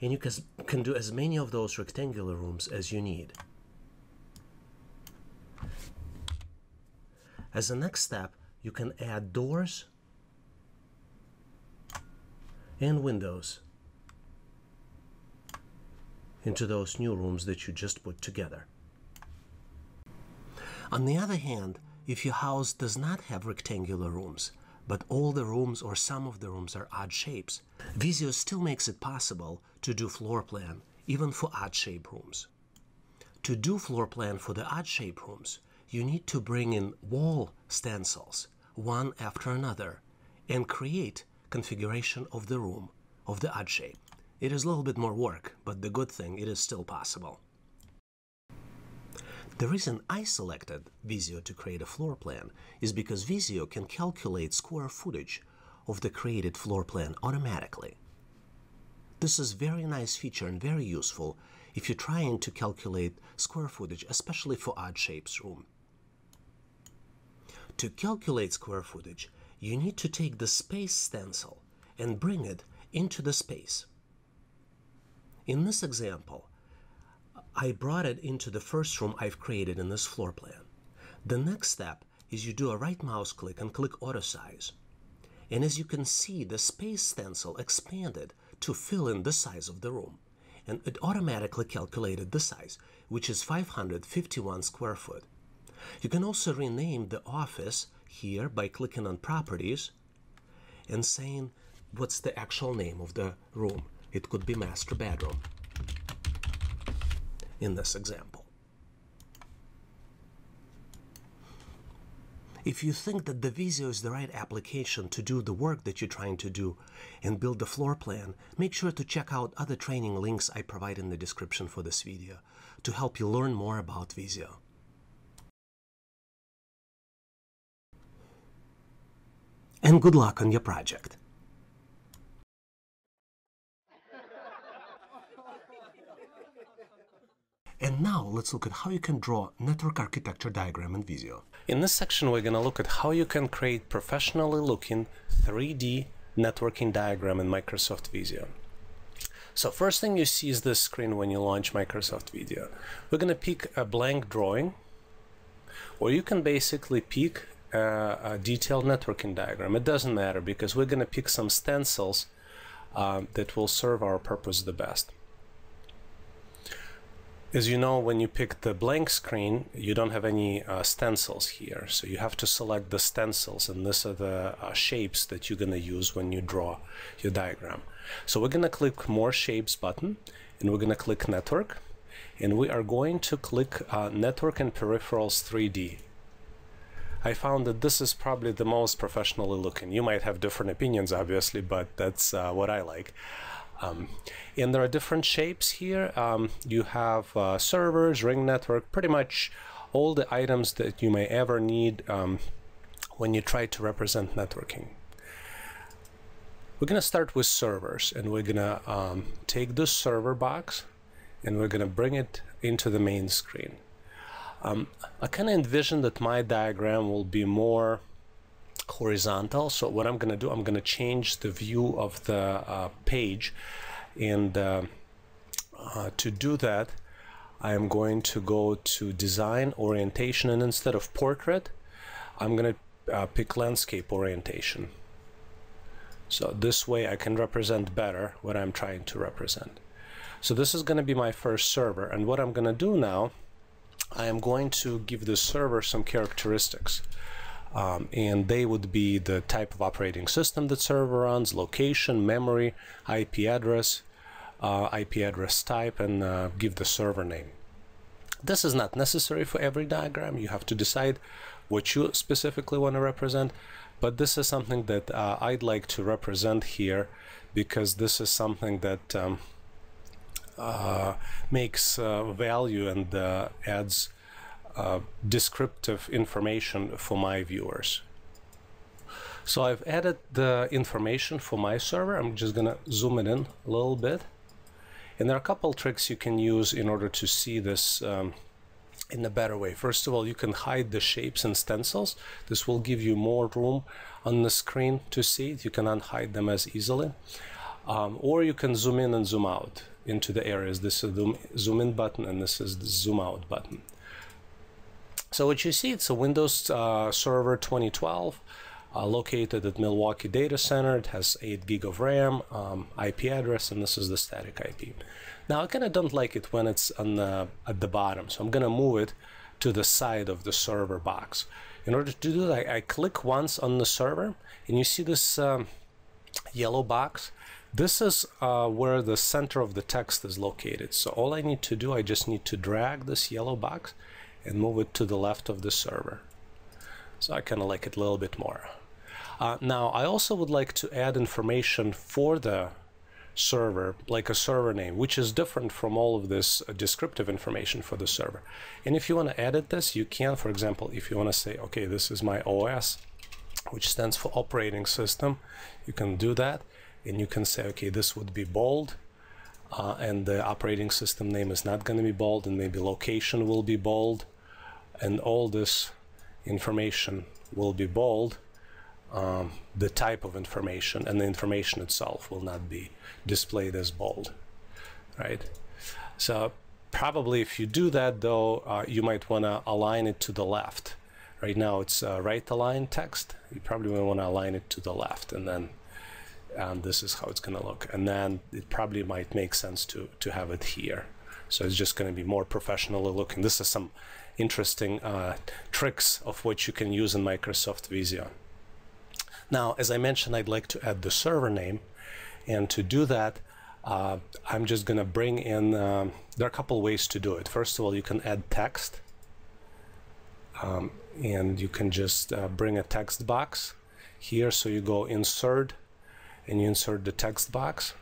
And you can do as many of those rectangular rooms as you need. As a next step, you can add doors and windows into those new rooms that you just put together. On the other hand, if your house does not have rectangular rooms, but all the rooms or some of the rooms are odd shapes. Visio still makes it possible to do floor plan even for odd shape rooms. To do floor plan for the odd shape rooms, you need to bring in wall stencils one after another and create configuration of the room of the odd shape. It is a little bit more work, but the good thing, it is still possible. The reason I selected Visio to create a floor plan is because Visio can calculate square footage of the created floor plan automatically. This is very nice feature and very useful if you're trying to calculate square footage, especially for odd shapes room. To calculate square footage, you need to take the space stencil and bring it into the space. In this example, I brought it into the first room I've created in this floor plan. The next step is you do a right mouse click and click auto size. And as you can see, the space stencil expanded to fill in the size of the room. And it automatically calculated the size, which is 551 square foot. You can also rename the office here by clicking on properties and saying what's the actual name of the room. It could be master bedroom in this example. If you think that the Visio is the right application to do the work that you're trying to do and build the floor plan, make sure to check out other training links I provide in the description for this video to help you learn more about Visio. And good luck on your project. And now let's look at how you can draw network architecture diagram in Visio. In this section we're going to look at how you can create professionally looking 3D networking diagram in Microsoft Visio. So first thing you see is this screen when you launch Microsoft Visio. We're going to pick a blank drawing or you can basically pick a, a detailed networking diagram. It doesn't matter because we're going to pick some stencils uh, that will serve our purpose the best. As you know, when you pick the blank screen, you don't have any uh, stencils here. So you have to select the stencils, and these are the uh, shapes that you're going to use when you draw your diagram. So we're going to click More Shapes button, and we're going to click Network, and we are going to click uh, Network and Peripherals 3D. I found that this is probably the most professionally looking. You might have different opinions, obviously, but that's uh, what I like. Um, and there are different shapes here. Um, you have uh, servers, ring network, pretty much all the items that you may ever need um, when you try to represent networking. We're going to start with servers and we're going to um, take this server box and we're going to bring it into the main screen. Um, I kind of envision that my diagram will be more horizontal. So what I'm going to do, I'm going to change the view of the uh, page. And uh, uh, to do that, I am going to go to design orientation and instead of portrait, I'm going to uh, pick landscape orientation. So this way I can represent better what I'm trying to represent. So this is going to be my first server. And what I'm going to do now, I am going to give the server some characteristics. Um, and they would be the type of operating system that server runs, location, memory, IP address, uh, IP address type, and uh, give the server name. This is not necessary for every diagram. You have to decide what you specifically want to represent, but this is something that uh, I'd like to represent here because this is something that um, makes uh, value and uh, adds uh, descriptive information for my viewers. So I've added the information for my server. I'm just gonna zoom it in a little bit. And there are a couple tricks you can use in order to see this um, in a better way. First of all, you can hide the shapes and stencils. This will give you more room on the screen to see it. You can unhide them as easily. Um, or you can zoom in and zoom out into the areas. This is the zoom in button and this is the zoom out button. So what you see, it's a Windows uh, Server 2012 uh, located at Milwaukee Data Center. It has 8 gig of RAM, um, IP address, and this is the static IP. Now I kind of don't like it when it's on the, at the bottom, so I'm going to move it to the side of the server box. In order to do that, I, I click once on the server, and you see this um, yellow box. This is uh, where the center of the text is located. So all I need to do, I just need to drag this yellow box and move it to the left of the server. So I kind of like it a little bit more. Uh, now I also would like to add information for the server, like a server name, which is different from all of this uh, descriptive information for the server. And if you want to edit this, you can, for example, if you want to say, okay, this is my OS, which stands for operating system, you can do that. And you can say, okay, this would be bold, uh, and the operating system name is not going to be bold and maybe location will be bold and all this information will be bold um, the type of information and the information itself will not be displayed as bold right? So probably if you do that though, uh, you might want to align it to the left. Right now it's uh, right aligned text. You probably want to align it to the left and then and this is how it's going to look. And then it probably might make sense to, to have it here. So it's just going to be more professionally looking. This is some interesting uh, tricks of what you can use in Microsoft Visio. Now, as I mentioned, I'd like to add the server name. And to do that, uh, I'm just going to bring in, um, there are a couple ways to do it. First of all, you can add text. Um, and you can just uh, bring a text box here. So you go insert and you insert the text box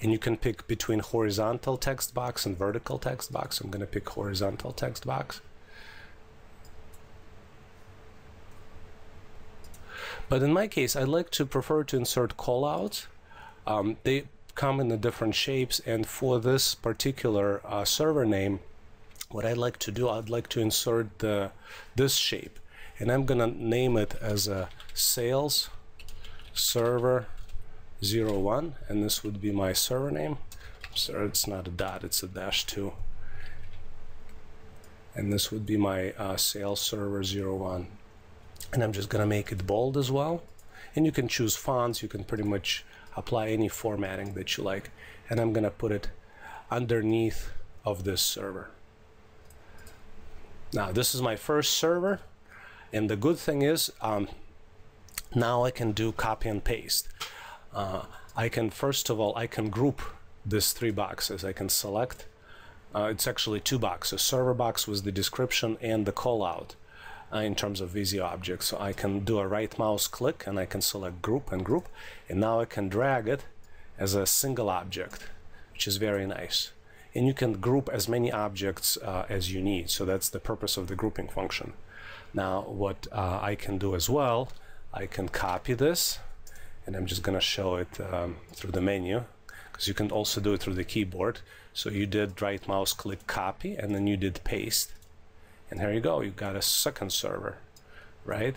and you can pick between horizontal text box and vertical text box. I'm going to pick horizontal text box. But in my case, I like to prefer to insert callouts. Um, they come in the different shapes, and for this particular uh, server name, what I'd like to do, I'd like to insert the this shape, and I'm gonna name it as a sales server 01 and this would be my server name. So it's not a dot it's a dash 2 and this would be my uh, sales server 01 and I'm just gonna make it bold as well. And you can choose fonts you can pretty much apply any formatting that you like. And I'm gonna put it underneath of this server. Now this is my first server. And the good thing is um, now I can do copy and paste. Uh, I can first of all I can group these three boxes. I can select uh, it's actually two boxes. Server box with the description and the callout uh, in terms of Visio objects. So I can do a right mouse click and I can select group and group. And now I can drag it as a single object which is very nice. And you can group as many objects uh, as you need. So that's the purpose of the grouping function. Now what uh, I can do as well I can copy this and I'm just gonna show it um, through the menu because you can also do it through the keyboard. So you did right mouse click copy and then you did paste. And here you go you got a second server right?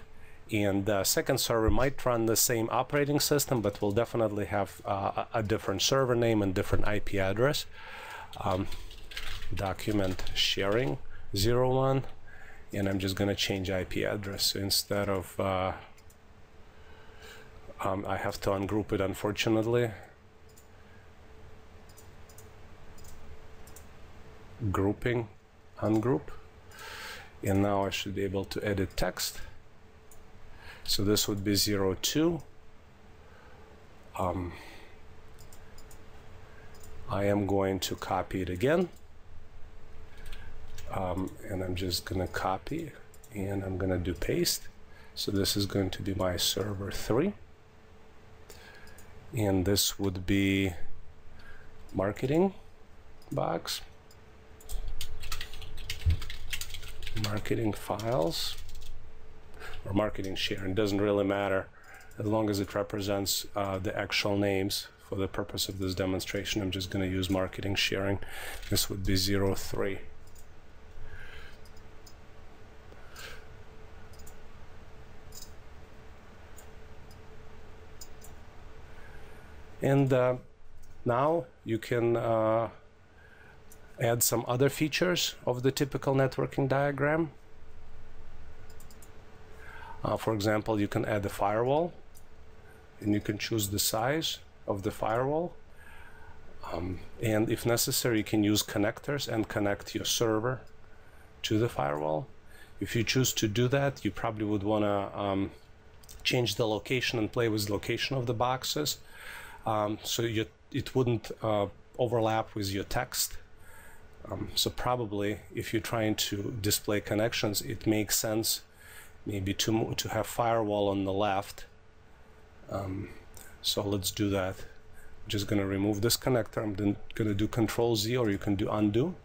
And the second server might run the same operating system but will definitely have uh, a different server name and different IP address. Um, document sharing 01 and I'm just gonna change IP address. So instead of uh, um, I have to ungroup it unfortunately. Grouping, ungroup. And now I should be able to edit text. So this would be 02. Um, I am going to copy it again. Um, and I'm just going to copy and I'm going to do paste. So this is going to be my server 3 and this would be marketing box. Marketing files. Or marketing share. It doesn't really matter as long as it represents uh, the actual names for the purpose of this demonstration. I'm just going to use marketing sharing. This would be 03 And uh, now you can uh, add some other features of the typical networking diagram. Uh, for example, you can add a firewall and you can choose the size of the firewall. Um, and if necessary, you can use connectors and connect your server to the firewall. If you choose to do that, you probably would want to um, change the location and play with the location of the boxes um, so you, it wouldn't uh, overlap with your text. Um, so probably if you're trying to display connections, it makes sense maybe to, to have firewall on the left. Um, so let's do that. I'm just going to remove this connector. I'm then going to do Control Z or you can do undo.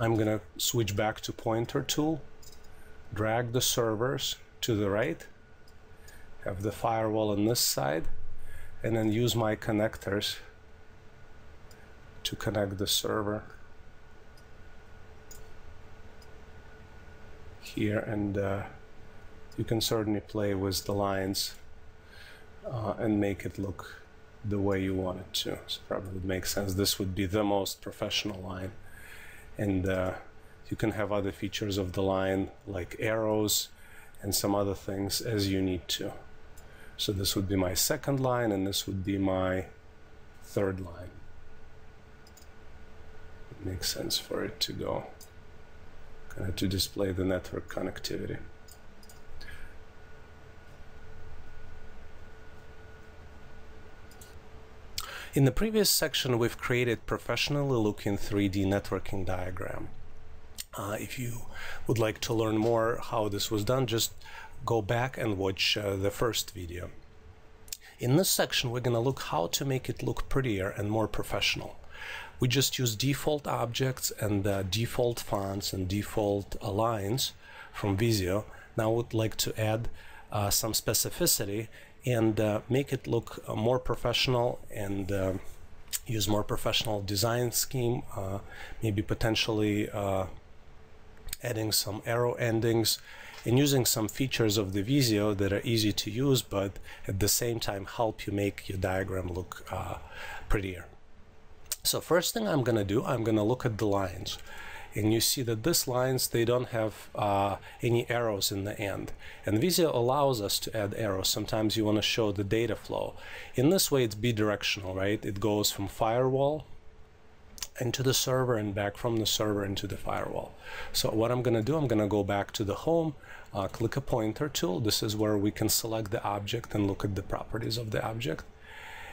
I'm going to switch back to pointer tool, drag the servers to the right, have the firewall on this side, and then use my connectors to connect the server here and uh, you can certainly play with the lines uh, and make it look the way you want it to. So probably would make sense. This would be the most professional line. And uh, you can have other features of the line like arrows and some other things as you need to. So this would be my second line and this would be my third line. It makes sense for it to go kind of to display the network connectivity. In the previous section, we've created professionally looking 3D networking diagram. Uh, if you would like to learn more how this was done, just go back and watch uh, the first video. In this section, we're going to look how to make it look prettier and more professional. We just use default objects and uh, default fonts and default lines from Visio. Now I would like to add uh, some specificity and uh, make it look uh, more professional and uh, use more professional design scheme, uh, maybe potentially adding some arrow endings and using some features of the Visio that are easy to use but at the same time help you make your diagram look prettier. So first thing I'm gonna do, I'm gonna look at the lines. And you see that these lines they don't have uh, any arrows in the end. And Visio allows us to add arrows. Sometimes you want to show the data flow. In this way it's bidirectional right? It goes from firewall into the server and back from the server into the firewall so what I'm gonna do I'm gonna go back to the home uh, click a pointer tool this is where we can select the object and look at the properties of the object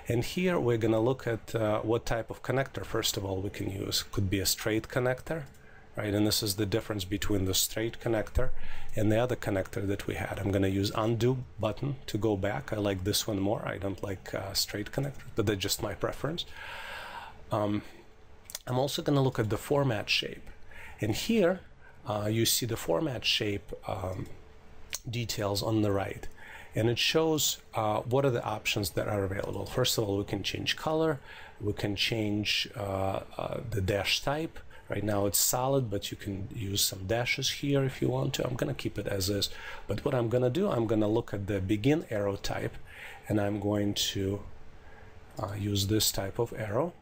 and here we're going to look at uh, what type of connector, first of all, we can use. Could be a straight connector, right? And this is the difference between the straight connector and the other connector that we had. I'm going to use undo button to go back. I like this one more. I don't like uh, straight connector, but that's just my preference. Um, I'm also going to look at the format shape. And here uh, you see the format shape um, details on the right. And it shows uh, what are the options that are available. First of all, we can change color. We can change uh, uh, the dash type. Right now it's solid, but you can use some dashes here if you want to. I'm going to keep it as is. But what I'm going to do, I'm going to look at the begin arrow type, and I'm going to uh, use this type of arrow.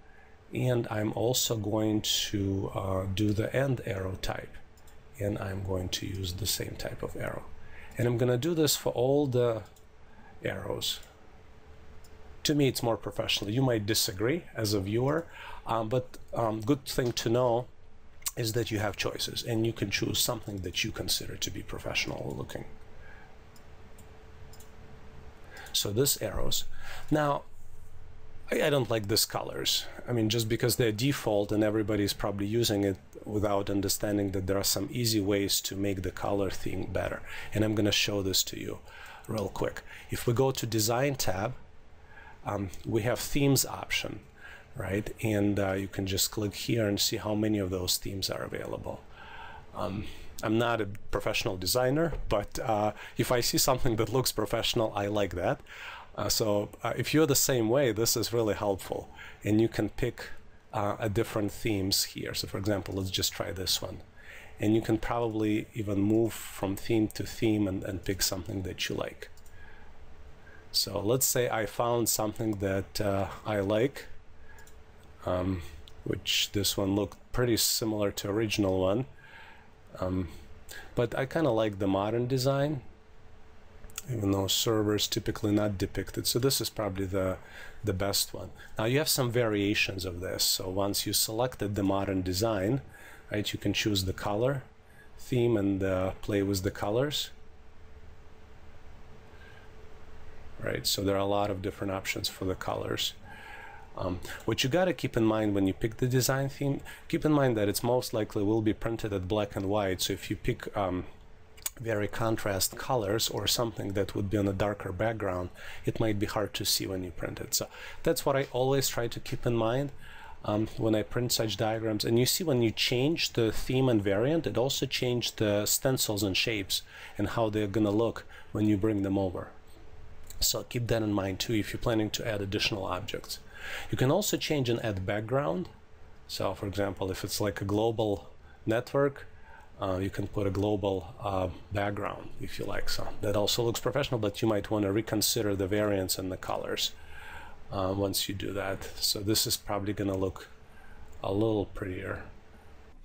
And I'm also going to uh, do the end arrow type. And I'm going to use the same type of arrow. And I'm going to do this for all the arrows. To me, it's more professional. You might disagree as a viewer, um, but um, good thing to know is that you have choices and you can choose something that you consider to be professional looking. So this arrows. Now, I, don't like these colors. I mean, just because they're default and everybody's probably using it without understanding that there are some easy ways to make the color thing better. And I'm going to show this to you real quick. If we go to Design tab, um, we have Themes option right? And uh, you can just click here and see how many of those themes are available. Um, I'm not a professional designer, but uh, if I see something that looks professional, I like that. Uh, so uh, if you're the same way, this is really helpful. And you can pick uh, a different themes here. So for example, let's just try this one. And you can probably even move from theme to theme and, and pick something that you like. So let's say I found something that uh, I like um, which this one looked pretty similar to original one. Um, but I kind of like the modern design, even though servers typically not depicted. So this is probably the, the best one. Now you have some variations of this. So once you selected the modern design, right, you can choose the color theme and uh, play with the colors. Right, so there are a lot of different options for the colors. Um, what you got to keep in mind when you pick the design theme, keep in mind that it's most likely will be printed at black and white. So if you pick um, very contrast colors or something that would be on a darker background, it might be hard to see when you print it. So that's what I always try to keep in mind um, when I print such diagrams. And you see when you change the theme and variant, it also changed the stencils and shapes and how they're to look when you bring them over. So keep that in mind too if you're planning to add additional objects. You can also change and add background. So for example, if it's like a global network, uh, you can put a global uh, background if you like. So that also looks professional, but you might want to reconsider the variants and the colors. uh, once you do that. So this is probably going to look a little prettier.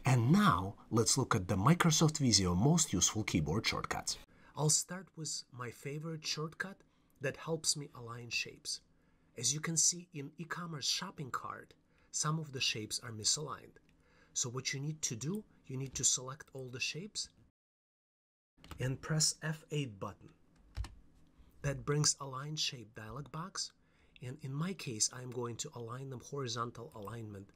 And now let's look at the Microsoft Visio most useful keyboard shortcuts. I'll start with my favorite shortcut that helps me align shapes. As you can see in e-commerce shopping cart, some of the shapes are misaligned. So what you need to do, you need to select all the shapes and press F8 button. That brings align shape dialog box and in my case I'm going to align them horizontal alignment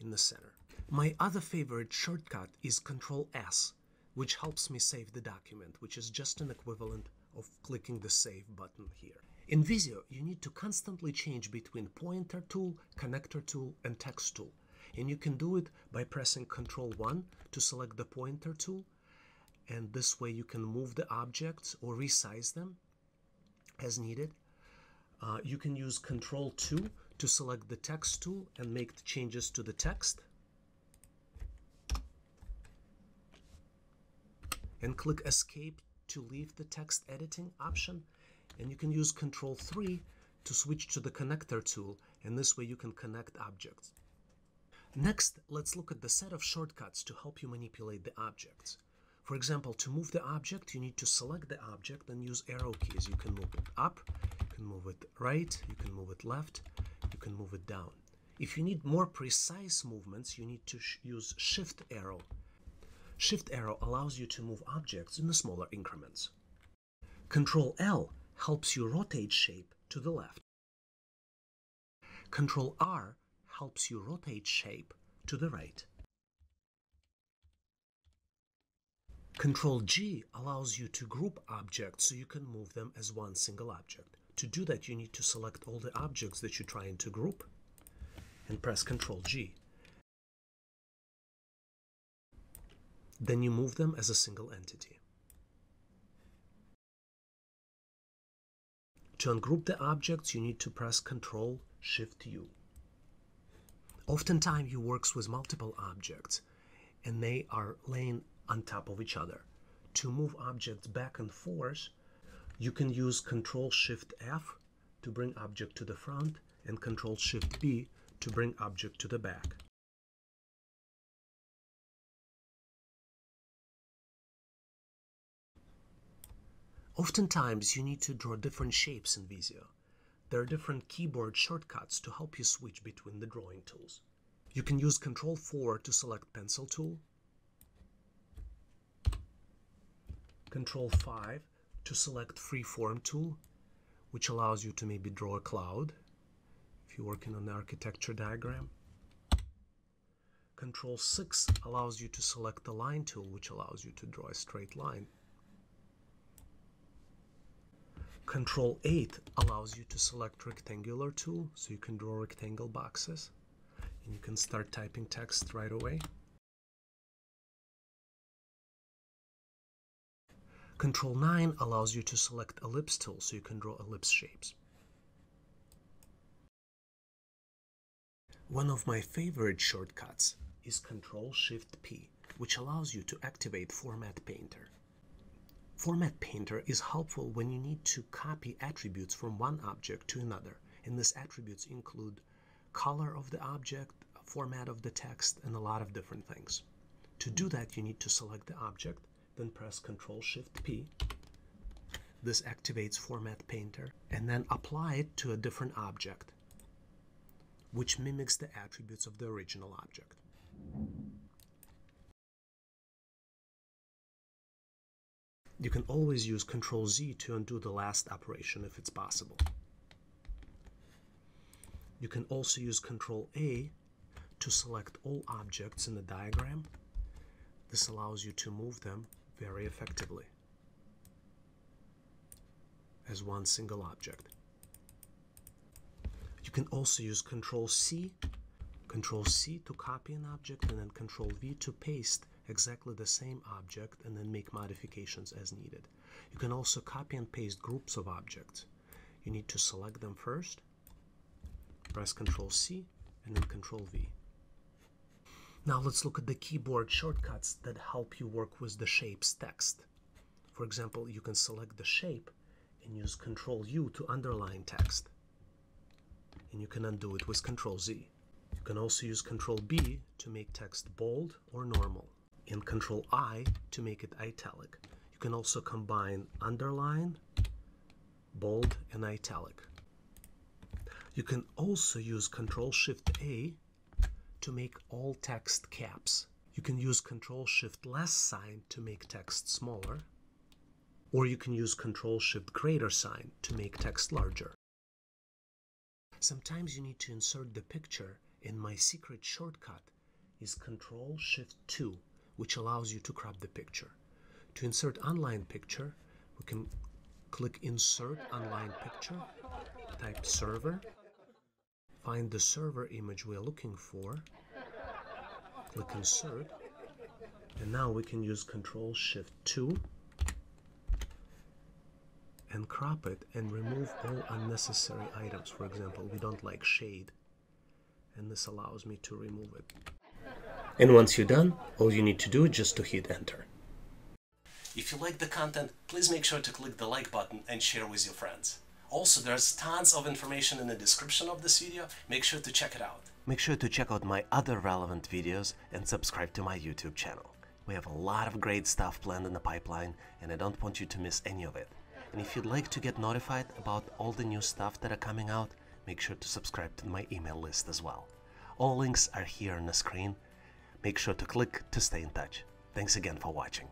in the center. My other favorite shortcut is Control S, which helps me save the document, which is just an equivalent of clicking the Save button here. In Visio, you need to constantly change between Pointer tool, Connector tool, and Text tool. And you can do it by pressing Control 1 to select the Pointer tool, and this way you can move the objects or resize them as needed. Uh, you can use Control 2 to select the Text tool and make changes to the text. and click escape to leave the text editing option and you can use control 3 to switch to the connector tool and this way you can connect objects. Next, let's look at the set of shortcuts to help you manipulate the objects. For example, to move the object, you need to select the object and use arrow keys. You can move it up, you can move it right, you can move it left, you can move it down. If you need more precise movements, you need to sh use shift arrow Shift arrow allows you to move objects in the smaller increments. Control L helps you rotate shape to the left. Control R helps you rotate shape to the right. Control G allows you to group objects so you can move them as one single object. To do that, you need to select all the objects that you're trying to group and press Control G. Then you move them as a single entity. To ungroup the objects, you need to press Ctrl Shift U. Oftentimes, you works with multiple objects, and they are laying on top of each other. To move objects back and forth, you can use Ctrl Shift F to bring object to the front and Ctrl Shift B to bring object to the back. Oftentimes, you need to draw different shapes in Visio. There are different keyboard shortcuts to help you switch between the drawing tools. You can use Control 4 to select Pencil tool, Control 5 to select Freeform tool, which allows you to maybe draw a cloud if you're working on an architecture diagram. Control 6 allows you to select the Line tool, which allows you to draw a straight line. Control 8 allows you to select rectangular tool so you can draw rectangle boxes and you can start typing text right away. Control 9 allows you to select ellipse tool so you can draw ellipse shapes. One of my favorite shortcuts is Control Shift P, which allows you to activate Format Painter. Format Painter is helpful when you need to copy attributes from one object to another, and these attributes include color of the object, format of the text, and a lot of different things. To do that, you need to select the object, then press Ctrl Shift P. This activates Format Painter, and then apply it to a different object, which mimics the attributes of the original object. You can always use Control Z to undo the last operation if it's possible. You can also use Control A to select all objects in the diagram. This allows you to move them very effectively as one single object. You can also use Control C, Control C to copy an object and then Control V to paste exactly the same object and then make modifications as needed. You can also copy and paste groups of objects. You need to select them first, press Ctrl C, and then Ctrl V. Now let's look at the keyboard shortcuts that help you work with the shapes text. For example, you can select the shape and use Ctrl U to underline text. and you can undo it with Control Z. You can also use Control B to make text bold or normal, and Control I to make it italic. You can also combine underline, bold, and italic. You can also use Control Shift A to make all text caps. You can use Control Shift less sign to make text smaller, or you can use Control Shift greater sign to make text larger. Sometimes you need to insert the picture, and my secret shortcut is Control Shift 2, which allows you to crop the picture. To insert online picture, we can click Insert Online Picture, type Server, find the server image we are looking for, click Insert, and now we can use Control Shift 2 and crop it and remove all unnecessary items. For example, we don't like shade, and this allows me to remove it. And once you're done, all you need to do is just to hit enter. If you like the content, please make sure to click the like button and share with your friends. Also, there's tons of information in the description of this video. Make sure to check it out. Make sure to check out my other relevant videos and subscribe to my YouTube channel. We have a lot of great stuff planned in the pipeline and I don't want you to miss any of it. And if you'd like to get notified about all the new stuff that are coming out, make sure to subscribe to my email list as well. All links are here on the screen. Make sure to click to stay in touch. Thanks again for watching.